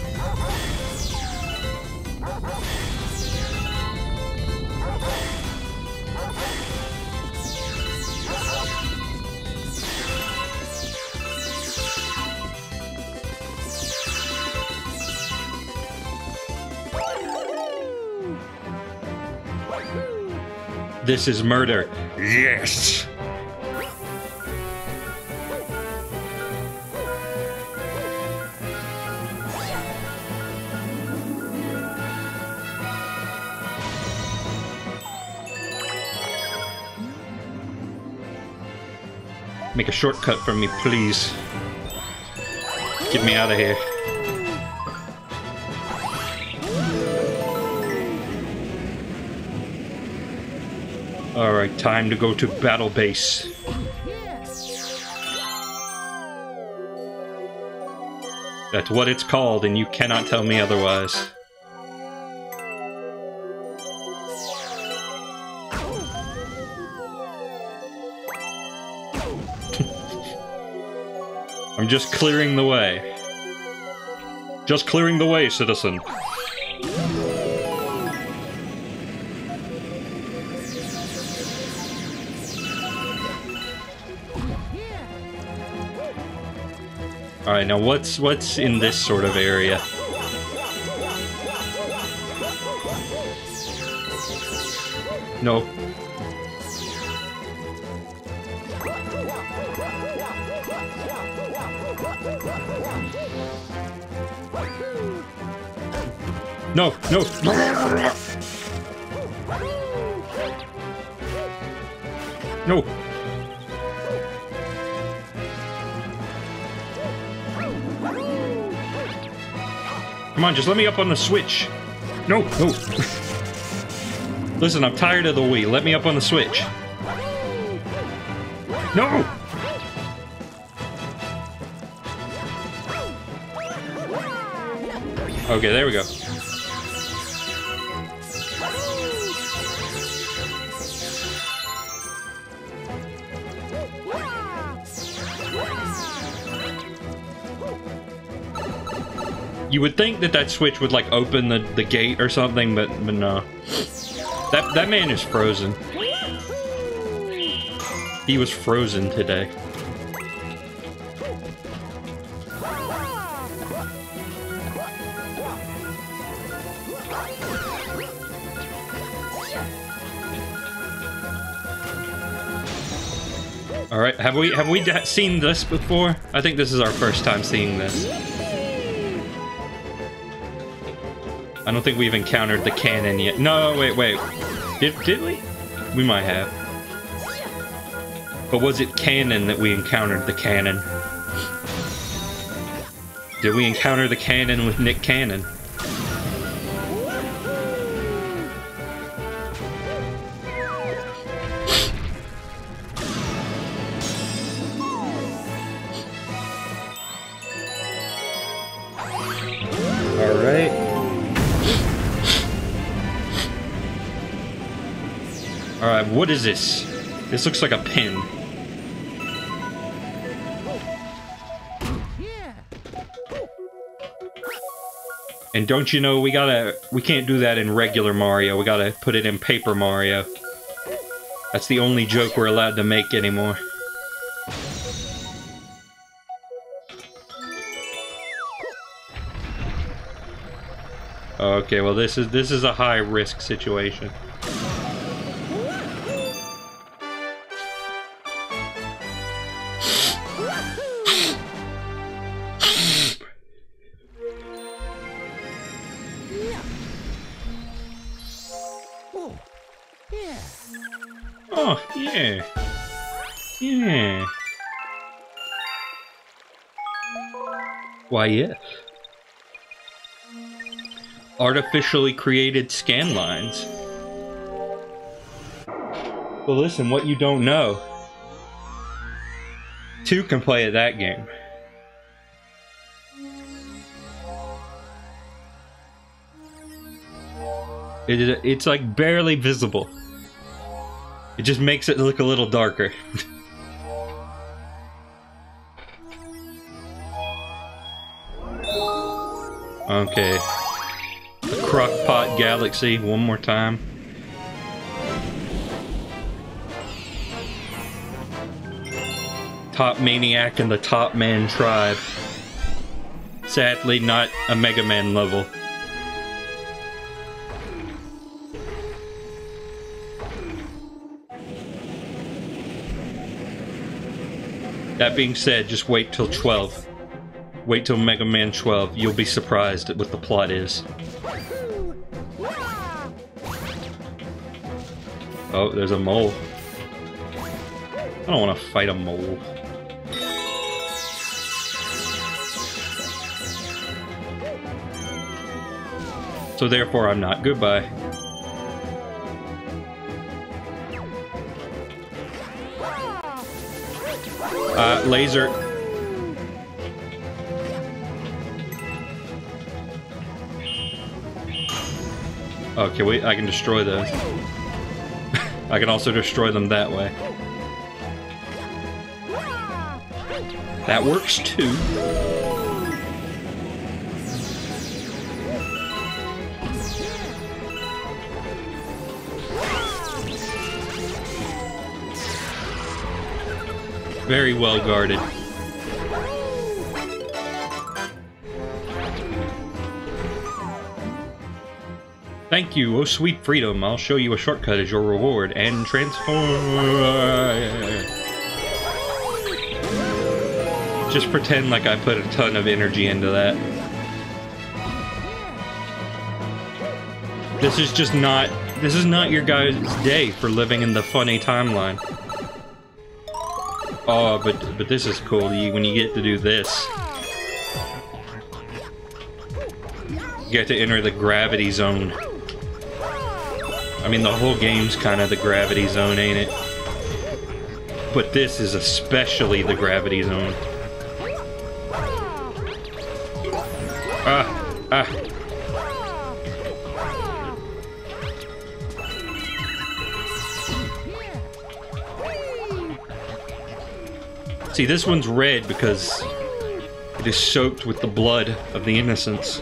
This is murder. Yes. Make a shortcut for me, please. Get me out of here. Time to go to battle base. That's what it's called, and you cannot tell me otherwise. <laughs> I'm just clearing the way. Just clearing the way, citizen. Alright, now what's what's in this sort of area? No, no. No. Come on, just let me up on the switch. No, no. <laughs> Listen, I'm tired of the Wii. Let me up on the switch. No! Okay, there we go. You would think that that switch would like open the, the gate or something, but but no. That that man is frozen. He was frozen today. All right, have we have we seen this before? I think this is our first time seeing this. Don't think we've encountered the cannon yet. No, wait, wait. Did did we? We might have. But was it cannon that we encountered the cannon? Did we encounter the cannon with Nick Cannon? Is this? This looks like a pin. And don't you know we gotta we can't do that in regular Mario. We gotta put it in Paper Mario. That's the only joke we're allowed to make anymore. Okay, well this is this is a high risk situation. Why, yes. Artificially created scan lines. Well, listen, what you don't know. Two can play at that game. It it's like barely visible. It just makes it look a little darker. <laughs> Okay. The Crockpot Galaxy, one more time. Top Maniac and the Top Man Tribe. Sadly, not a Mega Man level. That being said, just wait till 12. Wait till Mega Man 12. You'll be surprised at what the plot is. Oh, there's a mole. I don't want to fight a mole. So therefore, I'm not. Goodbye. Uh, laser. Okay, wait, I can destroy those. <laughs> I can also destroy them that way. That works too. Very well guarded. Thank you, oh sweet freedom. I'll show you a shortcut as your reward and transform. Just pretend like I put a ton of energy into that. This is just not. This is not your guys' day for living in the funny timeline. Oh, but but this is cool. When you get to do this, you get to enter the gravity zone. I mean, the whole game's kind of the gravity zone, ain't it? But this is especially the gravity zone. Ah, ah. See, this one's red because it is soaked with the blood of the innocents.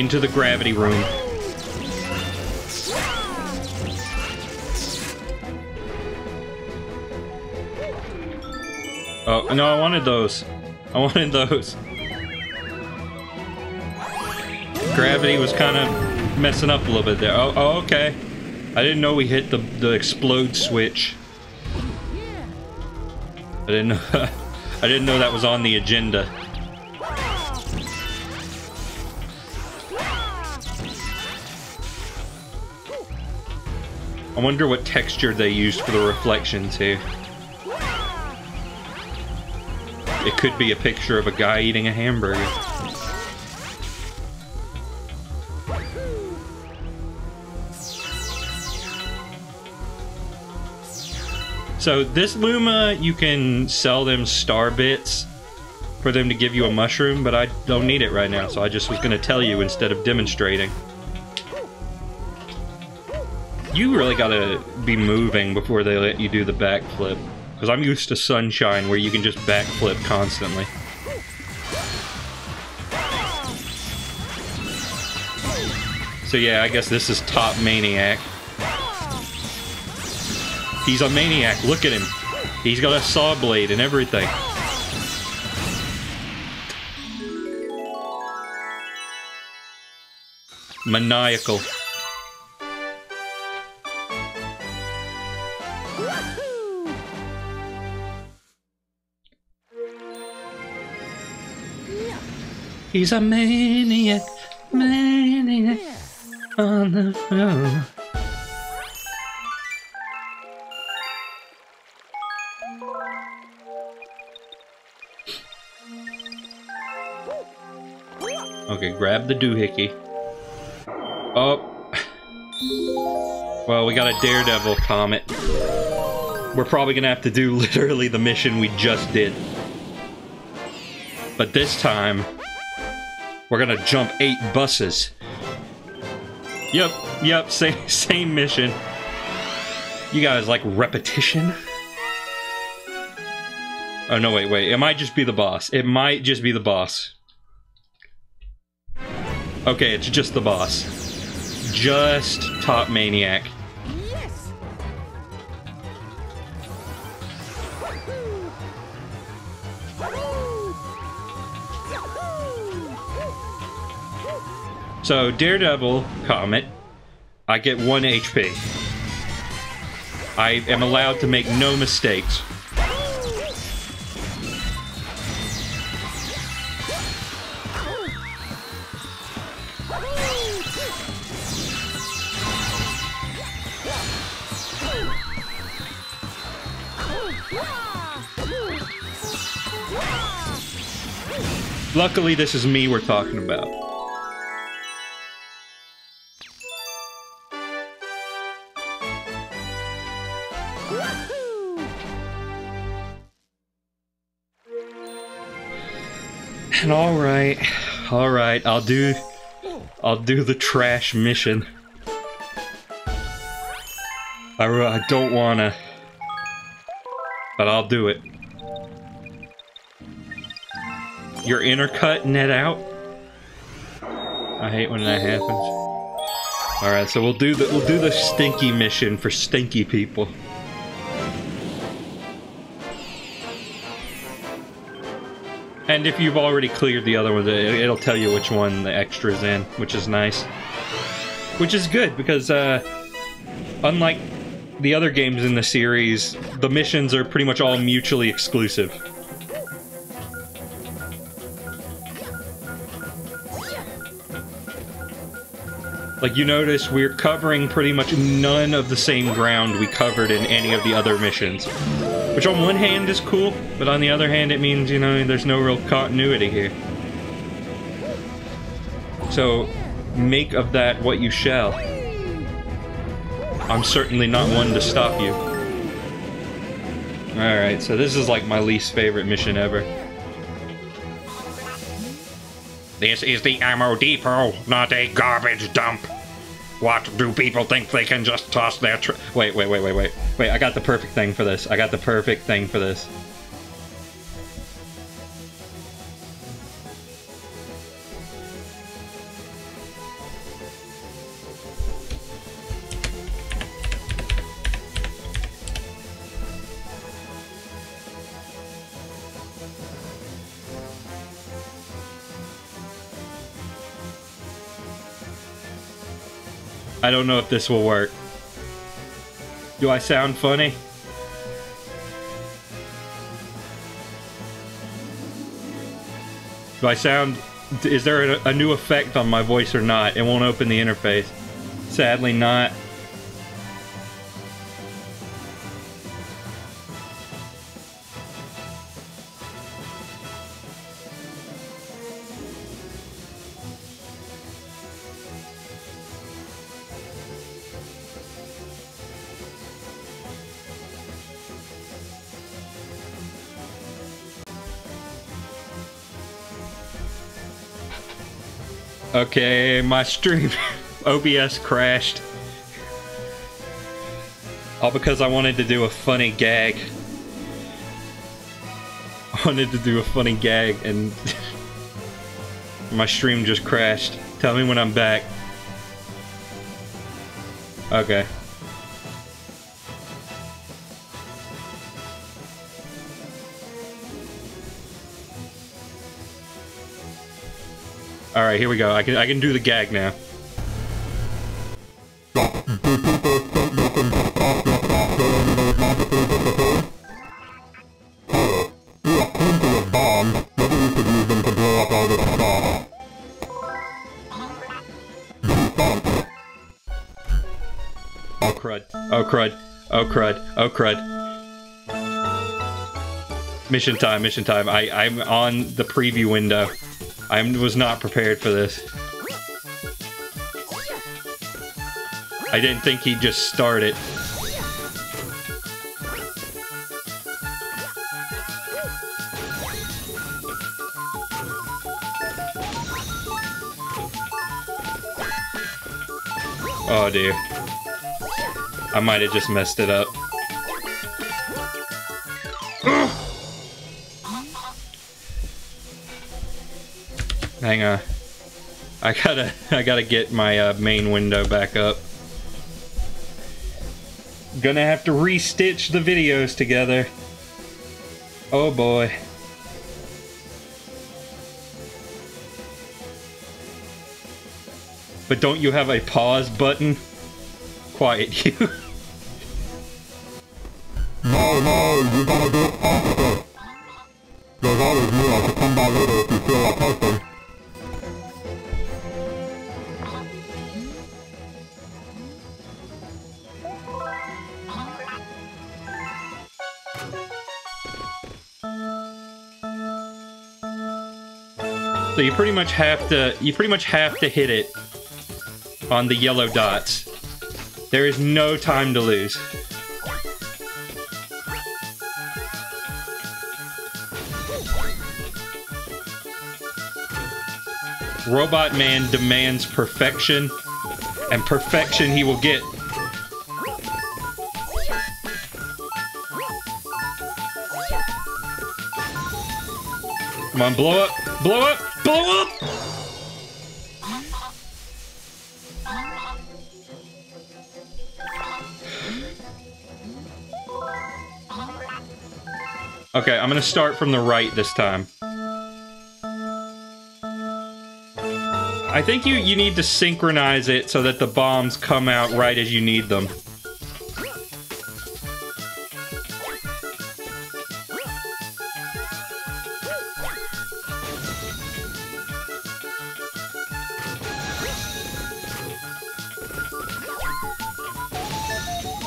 Into the gravity room. Oh, no, I wanted those. I wanted those. Gravity was kind of messing up a little bit there. Oh, oh, okay. I didn't know we hit the, the explode switch. I didn't know, <laughs> I didn't know that was on the agenda. I wonder what texture they used for the reflections here. It could be a picture of a guy eating a hamburger. So this Luma, you can sell them star bits for them to give you a mushroom, but I don't need it right now, so I just was going to tell you instead of demonstrating. You really got to be moving before they let you do the backflip. Because I'm used to Sunshine, where you can just backflip constantly. So yeah, I guess this is top Maniac. He's a maniac. Look at him. He's got a saw blade and everything. Maniacal. He's a maniac, maniac on the phone. Okay, grab the doohickey. Oh. Well, we got a Daredevil comet. We're probably gonna have to do <laughs> literally the mission we just did. But this time, we're gonna jump eight buses. Yep, yep, <laughs> same same mission. You guys like repetition? Oh no, wait, wait. It might just be the boss. It might just be the boss. Okay, it's just the boss. Just Top Maniac. So, Daredevil Comet, I get 1 HP. I am allowed to make no mistakes. Luckily, this is me we're talking about. And all right, all right, I'll do, I'll do the trash mission. I, I don't wanna, but I'll do it. Your inner cut net out. I hate when that happens. All right, so we'll do the we'll do the stinky mission for stinky people. And if you've already cleared the other ones, it- it'll tell you which one the extra is in, which is nice. Which is good because, uh, unlike the other games in the series, the missions are pretty much all mutually exclusive. Like you notice, we're covering pretty much none of the same ground we covered in any of the other missions. Which on one hand is cool, but on the other hand it means, you know, there's no real continuity here. So, make of that what you shall. I'm certainly not one to stop you. Alright, so this is like my least favorite mission ever. This is the ammo depot, not a garbage dump. What do people think they can just toss their tr- Wait, wait, wait, wait, wait. Wait, I got the perfect thing for this. I got the perfect thing for this. I don't know if this will work. Do I sound funny? Do I sound. Is there a, a new effect on my voice or not? It won't open the interface. Sadly, not. Okay, my stream <laughs> OBS crashed. All because I wanted to do a funny gag. <laughs> I wanted to do a funny gag and <laughs> my stream just crashed. Tell me when I'm back. Okay. Right, here we go. I can I can do the gag now. Oh crud. Oh crud. Oh crud. Oh crud. Mission time, mission time. I, I'm on the preview window. I was not prepared for this. I didn't think he'd just start it. Oh dear. I might have just messed it up. Hang on. I gotta, <laughs> I gotta get my uh, main window back up. Gonna have to restitch the videos together. Oh boy. But don't you have a pause button? Quiet <laughs> you. Have to you pretty much have to hit it on the yellow dots. There is no time to lose. Robot Man demands perfection, and perfection he will get. Come on, blow up, blow up, blow up! Okay, I'm gonna start from the right this time. I think you, you need to synchronize it so that the bombs come out right as you need them.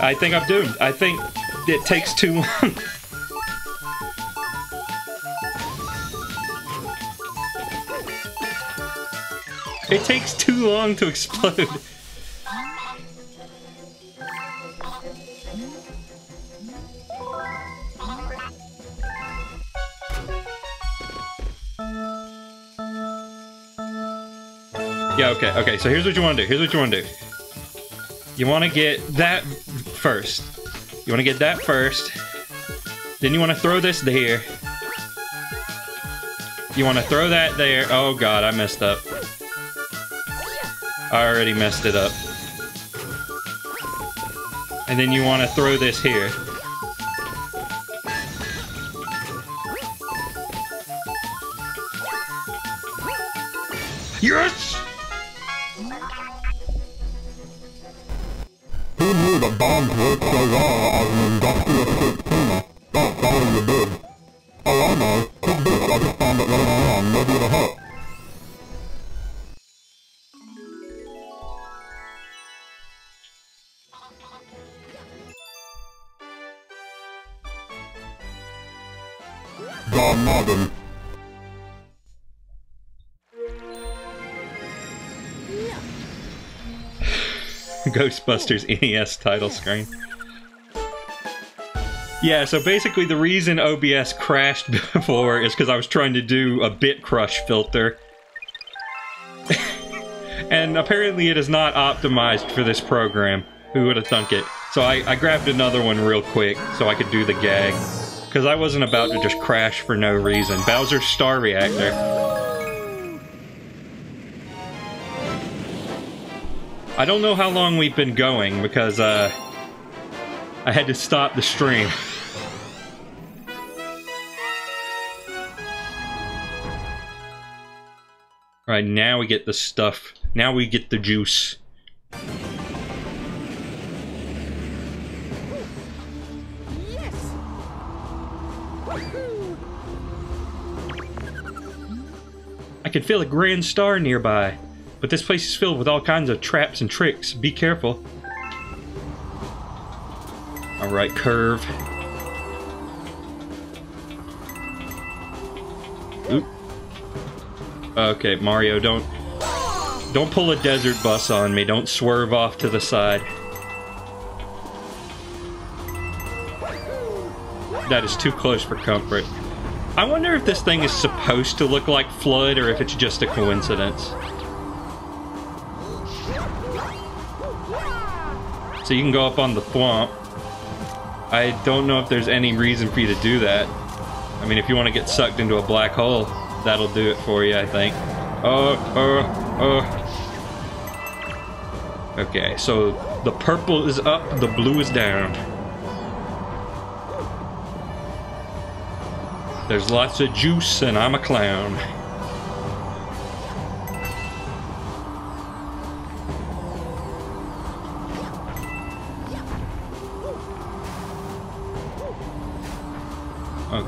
I think I'm doomed. I think it takes too long. <laughs> It takes too long to explode. Yeah, okay, okay, so here's what you want to do. Here's what you want to do. You want to get that first. You want to get that first. Then you want to throw this there. You want to throw that there. Oh god, I messed up. I already messed it up. And then you want to throw this here. Ghostbusters NES title screen. Yeah, so basically the reason OBS crashed <laughs> before is because I was trying to do a bit crush filter. <laughs> and apparently it is not optimized for this program. Who would have thunk it? So I, I grabbed another one real quick so I could do the gag. Because I wasn't about to just crash for no reason. Bowser's Star Reactor. I don't know how long we've been going because uh, I had to stop the stream. <laughs> Alright, now we get the stuff. Now we get the juice. Yes! I can feel a grand star nearby, but this place is filled with all kinds of traps and tricks. Be careful. Alright, curve. Oop. Okay, Mario, don't... Don't pull a desert bus on me. Don't swerve off to the side. That is too close for comfort. I wonder if this thing is supposed to look like FLUDD or if it's just a coincidence. So you can go up on the thwomp. I don't know if there's any reason for you to do that. I mean, if you want to get sucked into a black hole, that'll do it for you, I think. Oh, oh, oh. Okay, so the purple is up, the blue is down. There's lots of juice, and I'm a clown.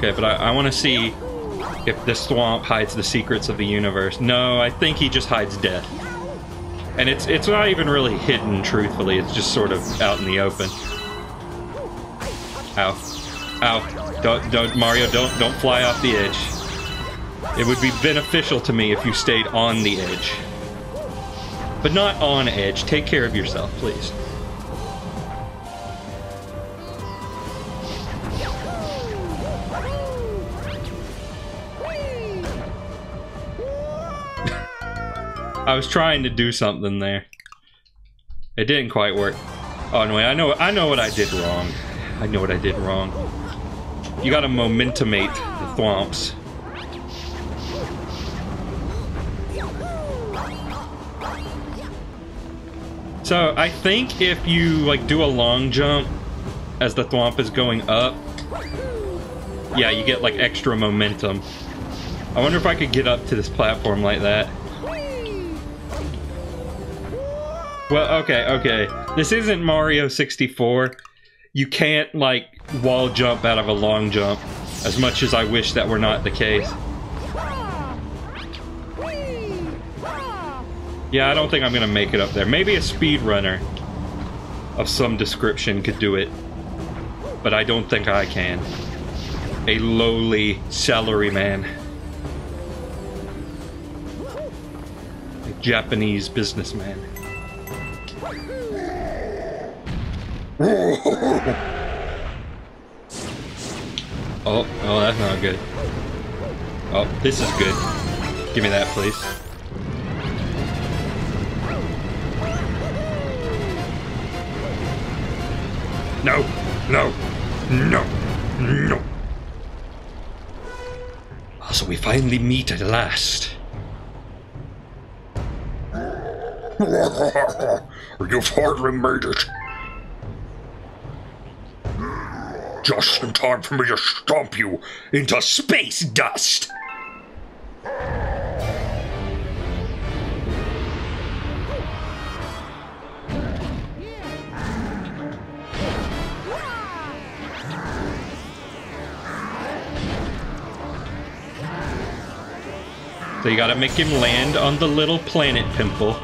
Okay, but I, I want to see if this thwomp hides the secrets of the universe. No, I think he just hides death. And it's it's not even really hidden, truthfully. It's just sort of out in the open. Ow. Ow. Don't, don't, Mario, don't, don't fly off the edge. It would be beneficial to me if you stayed on the edge. But not on edge. Take care of yourself, please. I was trying to do something there. It didn't quite work. Oh no, I know I know what I did wrong. I know what I did wrong. You gotta momentumate the thwomps. So I think if you like do a long jump as the thwomp is going up, yeah, you get like extra momentum. I wonder if I could get up to this platform like that. Well, okay, okay. This isn't Mario 64. You can't, like, wall jump out of a long jump, as much as I wish that were not the case. Yeah, I don't think I'm gonna make it up there. Maybe a speedrunner of some description could do it, but I don't think I can. A lowly salary man. A Japanese businessman. <laughs> Oh, oh, that's not good. Oh, this is good. Give me that, please. No, no, no, no. Oh, so we finally meet at last. <laughs> You've hardly made it. Just in time for me to stomp you into space dust. So you gotta make him land on the little planet pimple.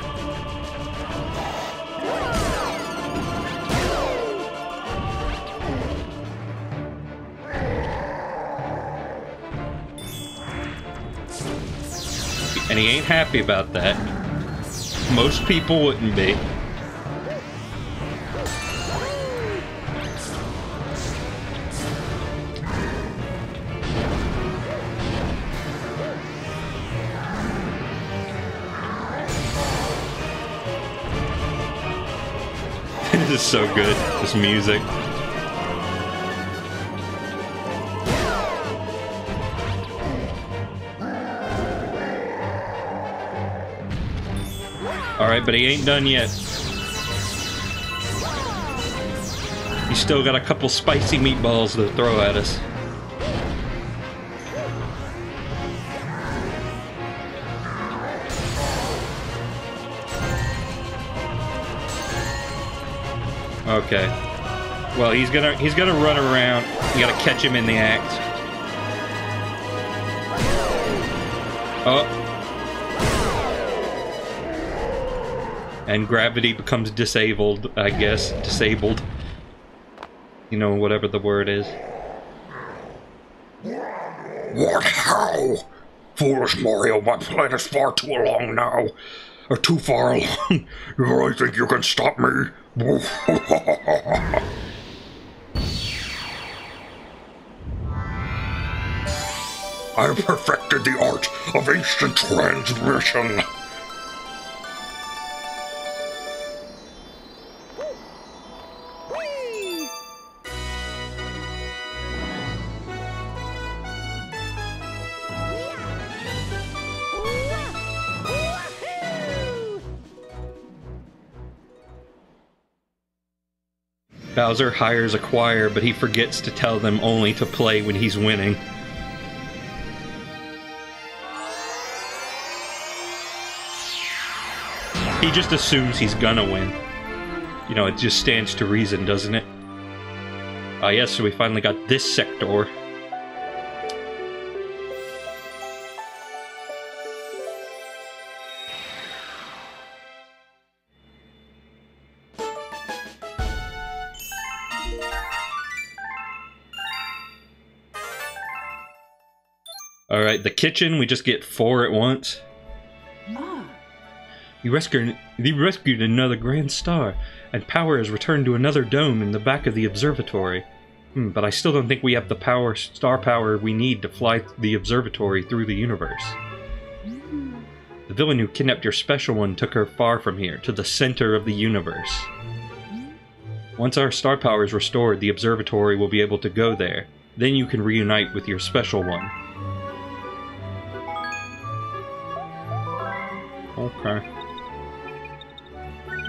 And he ain't happy about that. Most people wouldn't be. <laughs> this is so good, this music. Alright, but he ain't done yet. He's still got a couple spicy meatballs to throw at us. Okay. Well, he's gonna he's gonna run around. You gotta catch him in the act. Oh. And gravity becomes disabled, I guess. Disabled. You know, whatever the word is. What? How? Foolish Mario, my plan is far too along now. Or too far along. <laughs> you really think you can stop me? <laughs> I have perfected the art of instant transmission. Bowser hires a choir, but he forgets to tell them only to play when he's winning. He just assumes he's gonna win. You know, it just stands to reason, doesn't it? Ah, yes, so we finally got this sector. Alright, the kitchen, we just get four at once. You rescued, you rescued another grand star, and power has returned to another dome in the back of the observatory. Hmm, but I still don't think we have the power, star power we need to fly the observatory through the universe. The villain who kidnapped your special one took her far from here, to the center of the universe. Once our star power is restored, the observatory will be able to go there. Then you can reunite with your special one. Okay.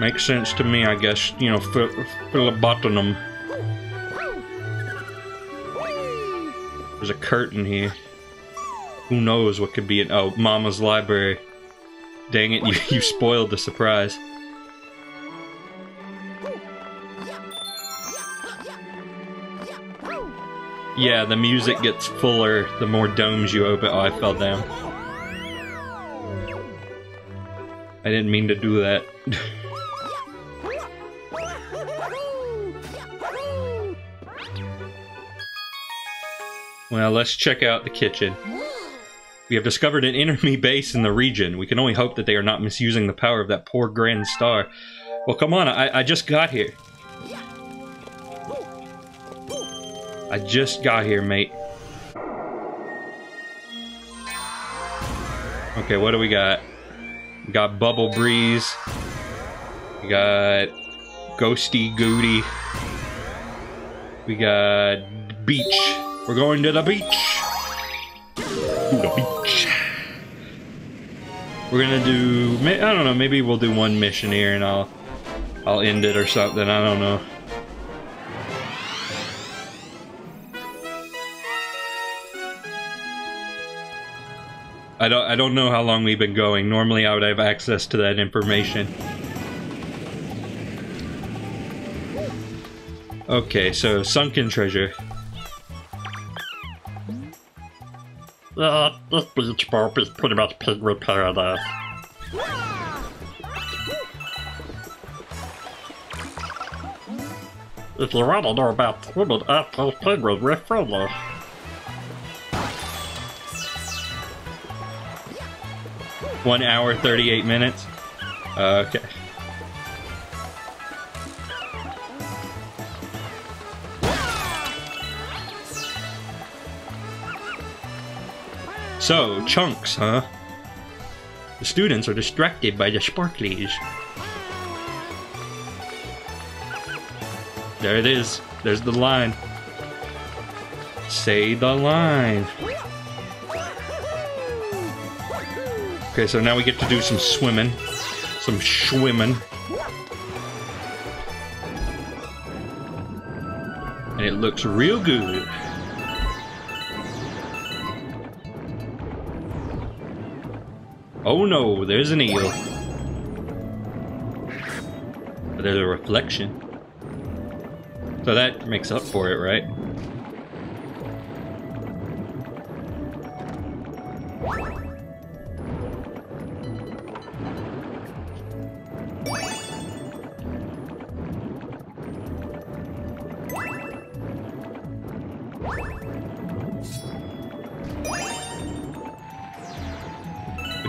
Makes sense to me, I guess. You know, Phil- Philibottom. There's a curtain here. Who knows what could be in. Oh, Mama's library. Dang it, <laughs> you, you spoiled the surprise. Yeah, the music gets fuller the more domes you open. Oh, I fell down. I didn't mean to do that. well, let's check out the kitchen. We have discovered an enemy base in the region. We can only hope that they are not misusing the power of that poor Grand Star. Well, come on, I, I just got here. I just got here, mate. Okay, what do we got? We got Bubble Breeze. We got Ghosty Goody. We got Beach. We're going to the beach. The beach. We're gonna do. I don't know. Maybe we'll do one mission here, and I'll I'll end it or something. I don't know. I don't I don't know how long we've been going. Normally I would have access to that information. Okay, so sunken treasure. Yeah, this beach bump is pretty much Pigwood Paradise. If you want to know about swimming at those penguins, we're friendly. One hour, 38 minutes. Okay. So, chunks, huh? The students are distracted by the sparklies. There it is. There's the line. Say the line. Okay, so now we get to do some swimming. Some swimming. And it looks real good. Oh no, there's an eel. But there's a reflection. So that makes up for it, right?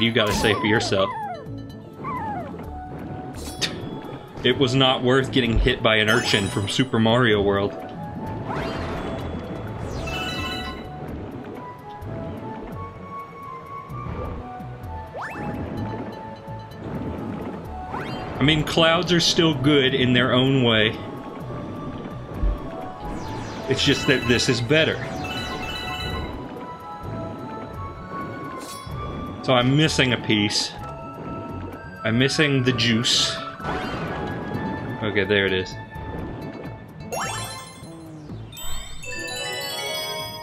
You gotta say for yourself? It was not worth getting hit by an urchin from Super Mario World. I mean, clouds are still good in their own way. It's just that this is better. So I'm missing a piece. I'm missing the juice. Okay, there it is.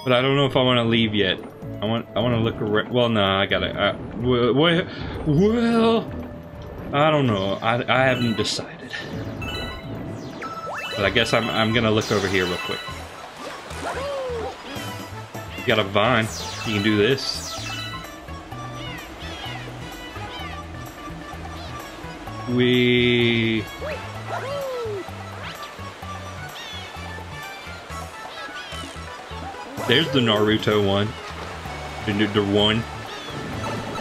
But I don't know if I want to leave yet. I want I want to look around. Well, no, I gotta. Well, well, I don't know. I I haven't decided. But I guess I'm I'm gonna look over here real quick. You got a vine. You can do this. We. There's the Naruto one. The, the one.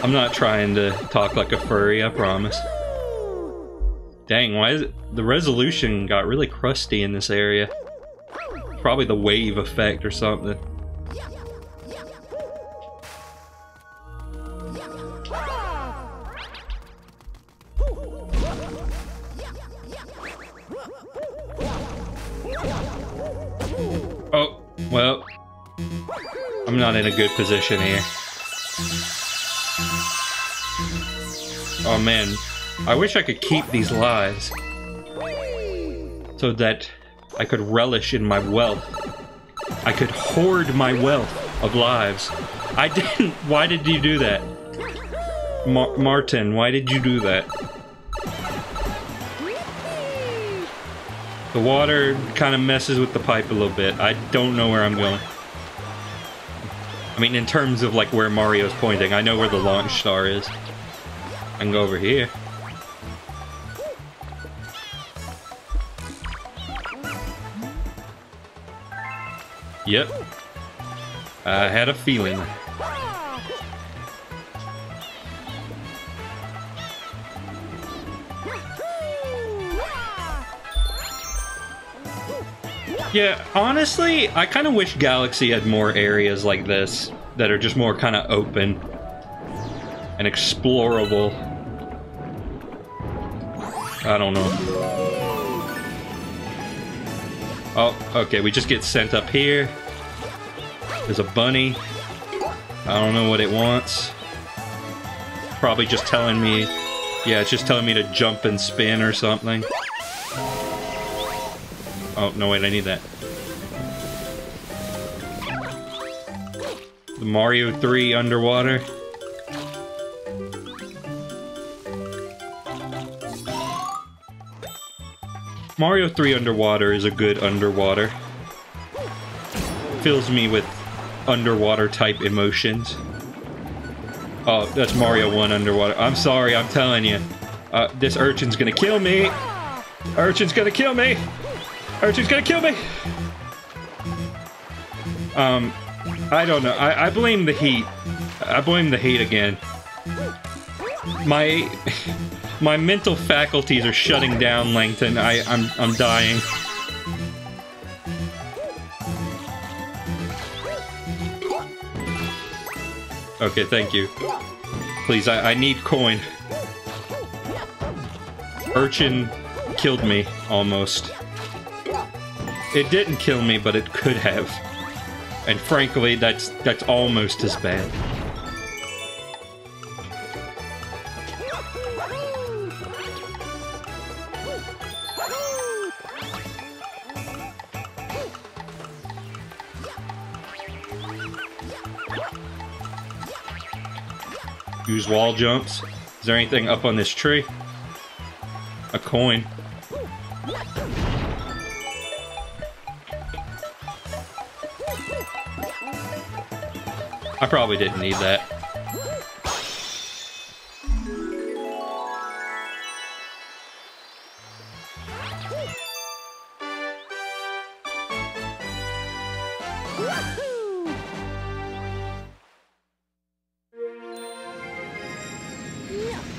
I'm not trying to talk like a furry, I promise. Dang, why is it? The resolution got really crusty in this area. Probably the wave effect or something. A good position here. Oh man, I wish I could keep these lives. So that I could relish in my wealth. I could hoard my wealth of lives. I didn't. <laughs> Why did you do that? Mar Martin, why did you do that? The water kind of messes with the pipe a little bit. I don't know where I'm going. I mean, in terms of like where Mario's pointing, I know where the launch star is. I can go over here. Yep. I had a feeling. Yeah, honestly, I kind of wish Galaxy had more areas like this that are just more kind of open and explorable. I don't know. Oh, okay, we just get sent up here. There's a bunny. I don't know what it wants. Probably just telling me... Yeah, it's just telling me to jump and spin or something. Oh, no, wait, I need that. The Mario 3 underwater. Mario 3 underwater is a good underwater. Fills me with underwater type emotions. Oh, that's Mario 1 underwater. I'm sorry, I'm telling you. Uh, this urchin's gonna kill me! Urchin's gonna kill me! Urchin's gonna kill me! Um, I don't know. I, I blame the heat. I blame the heat again. My <laughs> my mental faculties are shutting down, Langton. I I'm I'm dying. Okay, thank you. Please, I, I need coin. Urchin killed me, almost. It didn't kill me, but it could have. And frankly, that's that's almost as bad. Use wall jumps. Is there anything up on this tree? A coin. I probably didn't need that.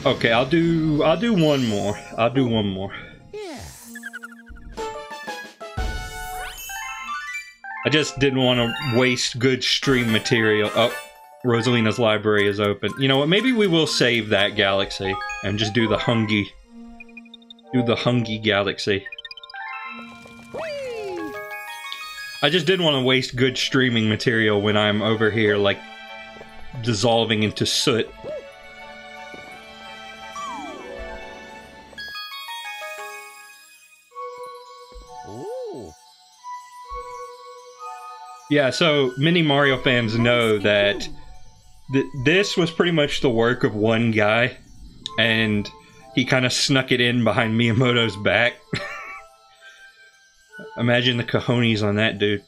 Okay, I'll do I'll do one more. I'll do one more. Just didn't want to waste good stream material. Oh, Rosalina's library is open. You know what? Maybe we will save that galaxy and just do the Hungy. Do the Hungy galaxy. I just didn't want to waste good streaming material when I'm over here, like, dissolving into soot. Yeah, so many Mario fans know that th- this was pretty much the work of one guy, and he kind of snuck it in behind Miyamoto's back. <laughs> Imagine the cojones on that dude.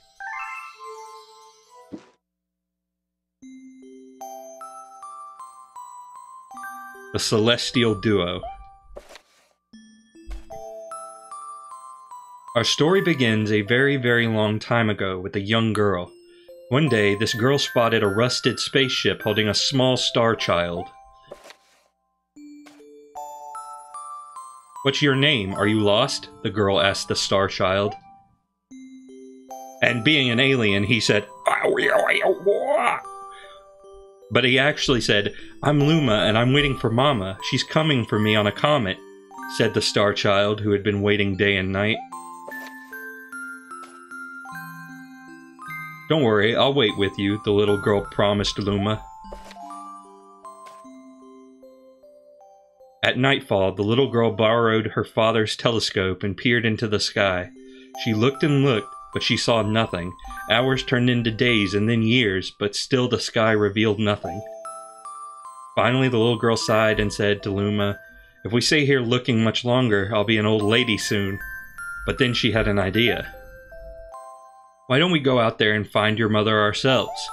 The Celestial Duo. Our story begins a very, very long time ago with a young girl. One day, this girl spotted a rusted spaceship holding a small star child. What's your name? Are you lost? The girl asked the star child. And being an alien, he said, but he actually said, I'm Luma and I'm waiting for Mama. She's coming for me on a comet, said the star child who had been waiting day and night. Don't worry, I'll wait with you, the little girl promised Luma. At nightfall, the little girl borrowed her father's telescope and peered into the sky. She looked and looked, but she saw nothing. Hours turned into days and then years, but still the sky revealed nothing. Finally, the little girl sighed and said to Luma, If we stay here looking much longer, I'll be an old lady soon. But then she had an idea. Why don't we go out there and find your mother ourselves?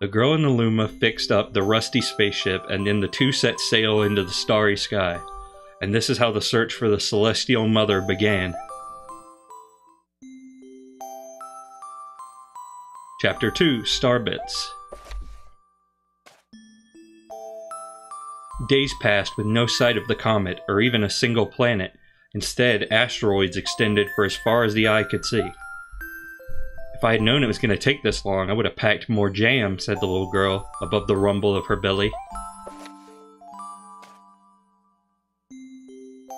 The girl and the Luma fixed up the rusty spaceship, and then the two set sail into the starry sky. And this is how the search for the Celestial Mother began. Chapter 2 Starbits Days passed with no sight of the comet or even a single planet. Instead, asteroids extended for as far as the eye could see. If I had known it was going to take this long, I would have packed more jam, said the little girl, above the rumble of her belly.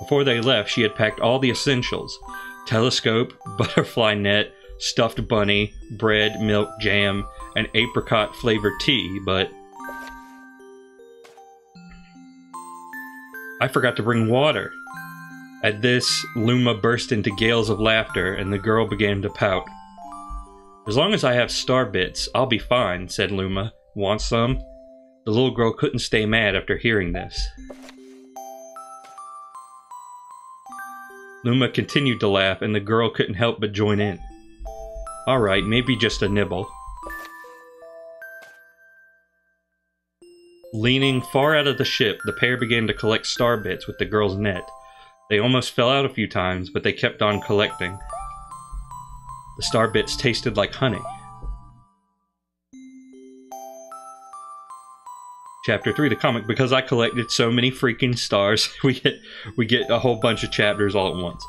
Before they left, she had packed all the essentials telescope, <laughs> butterfly net, stuffed bunny, bread, milk, jam, and apricot flavored tea, but. I forgot to bring water. At this, Luma burst into gales of laughter, and the girl began to pout. As long as I have star bits, I'll be fine, said Luma. Want some? The little girl couldn't stay mad after hearing this. Luma continued to laugh, and the girl couldn't help but join in. Alright, maybe just a nibble. Leaning far out of the ship, the pair began to collect star bits with the girl's net. They almost fell out a few times, but they kept on collecting. The star bits tasted like honey. Chapter 3 the Comet because I collected so many freaking stars <laughs> we get we get a whole bunch of chapters all at once.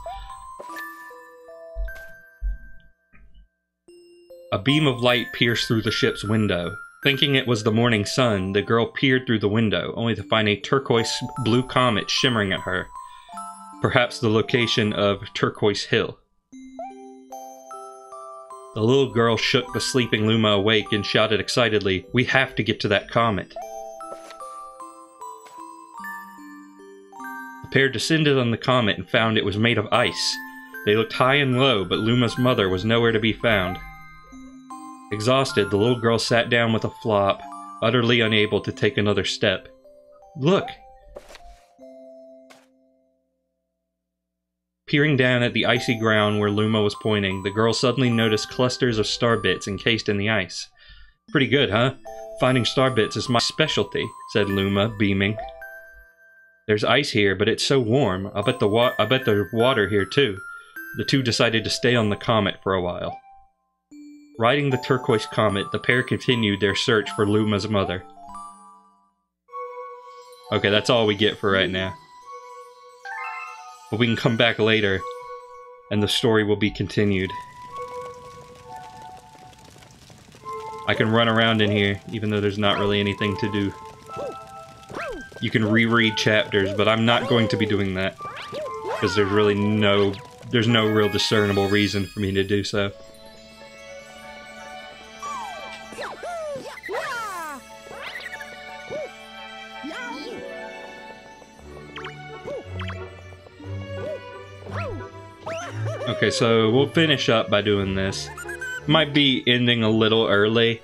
A beam of light pierced through the ship's window. Thinking it was the morning sun, the girl peered through the window, only to find a turquoise blue comet shimmering at her. Perhaps the location of Turquoise Hill. The little girl shook the sleeping Luma awake and shouted excitedly, We have to get to that comet. The pair descended on the comet and found it was made of ice. They looked high and low, but Luma's mother was nowhere to be found. Exhausted, the little girl sat down with a flop, utterly unable to take another step. Look! Peering down at the icy ground where Luma was pointing, the girl suddenly noticed clusters of star bits encased in the ice. Pretty good, huh? Finding star bits is my specialty, said Luma, beaming. There's ice here, but it's so warm. I bet the wa- I bet there's water here too. The two decided to stay on the comet for a while. Riding the turquoise comet, the pair continued their search for Luma's mother. Okay, that's all we get for right now. But we can come back later, and the story will be continued. I can run around in here, even though there's not really anything to do. You can reread chapters, but I'm not going to be doing that. Because there's really no... There's no real discernible reason for me to do so. Okay, so we'll finish up by doing this. Might be ending a little early,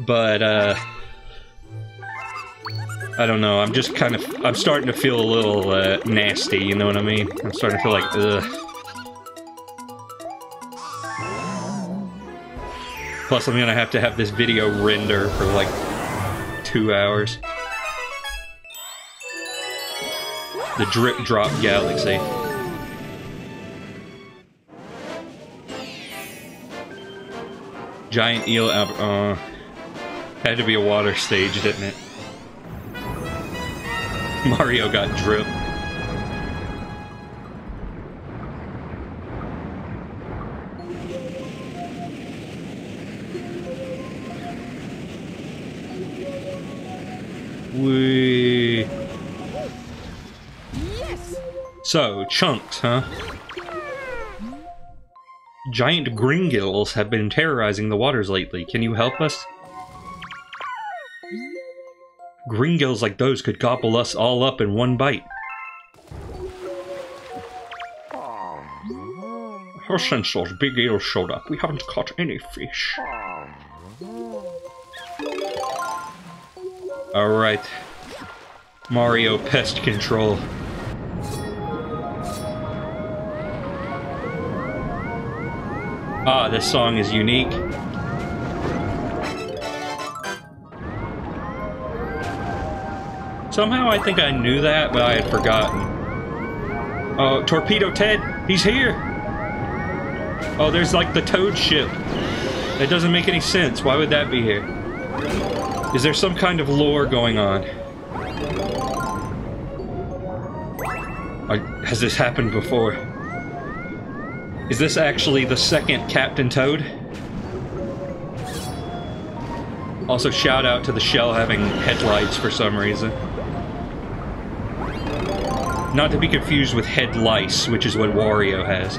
but uh, I don't know. I'm just kind of I'm starting to feel a little uh, nasty. You know what I mean? I'm starting to feel like ugh. Plus, I'm gonna have to have this video render for like two hours. The drip drop galaxy. Giant eel. Uh, had to be a water stage, didn't it? <laughs> Mario got drip. Wee. Yes. So, chunks, huh? Giant gringills have been terrorizing the waters lately. Can you help us? Gringills like those could gobble us all up in one bite. Since those big eels showed up, we haven't caught any fish. Alright. Mario Pest Control. Ah, this song is unique. Somehow I think I knew that, but I had forgotten. Oh, Torpedo Ted, he's here! Oh, there's like the Toad ship. That doesn't make any sense. Why would that be here? Is there some kind of lore going on? Are- has this happened before? Is this actually the second Captain Toad? Also, shout out to the shell having headlights for some reason. Not to be confused with head lice, which is what Wario has.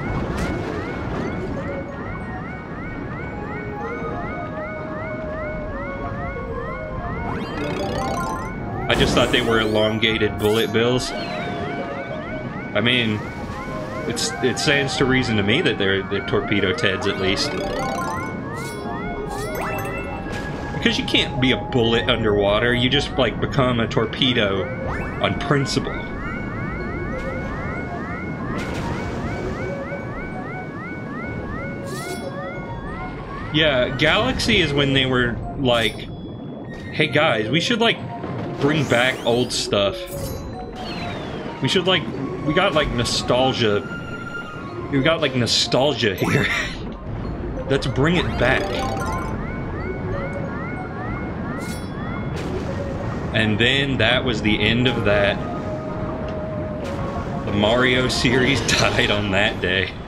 I just thought they were elongated bullet bills. I mean, it's it stands to reason to me that they're they're torpedo Teds at least. Because you can't be a bullet underwater, you just like become a torpedo on principle. Yeah, Galaxy is when they were like, hey guys, we should like bring back old stuff. We should like, we got like nostalgia. We got like nostalgia here. <laughs> Let's bring it back. And then that was the end of that. The Mario series <laughs> died on that day. <laughs>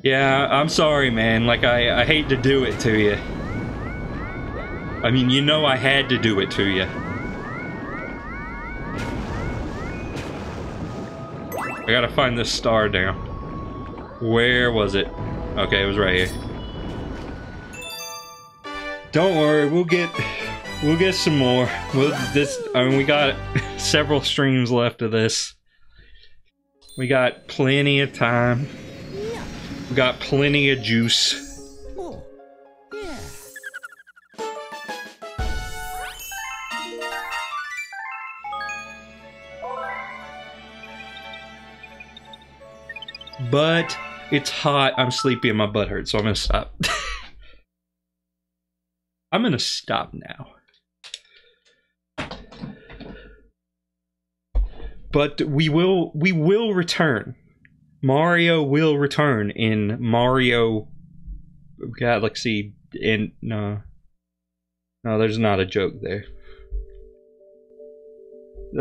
Yeah, I'm sorry, man. Like, I, I hate to do it to you. I mean, you know I had to do it to you. I gotta find this star now. Where was it? Okay, it was right here. Don't worry, we'll get we'll get some more. We'll this I mean we got <laughs> several streams left of this. We got plenty of time. We got plenty of juice. But it's hot, I'm sleepy, and my butt hurts, so I'm gonna stop. <laughs> I'm gonna stop now. But we will we will return. Mario will return in Mario Galaxy in no. No, there's not a joke there.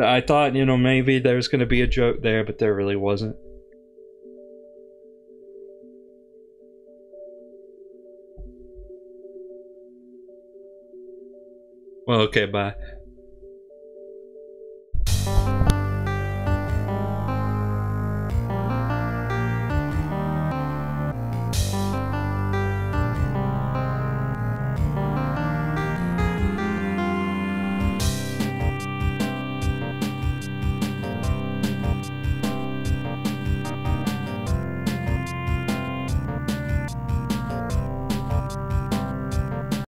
I thought, you know, maybe there was going to be a joke there, but there really wasn't. Well, okay, bye.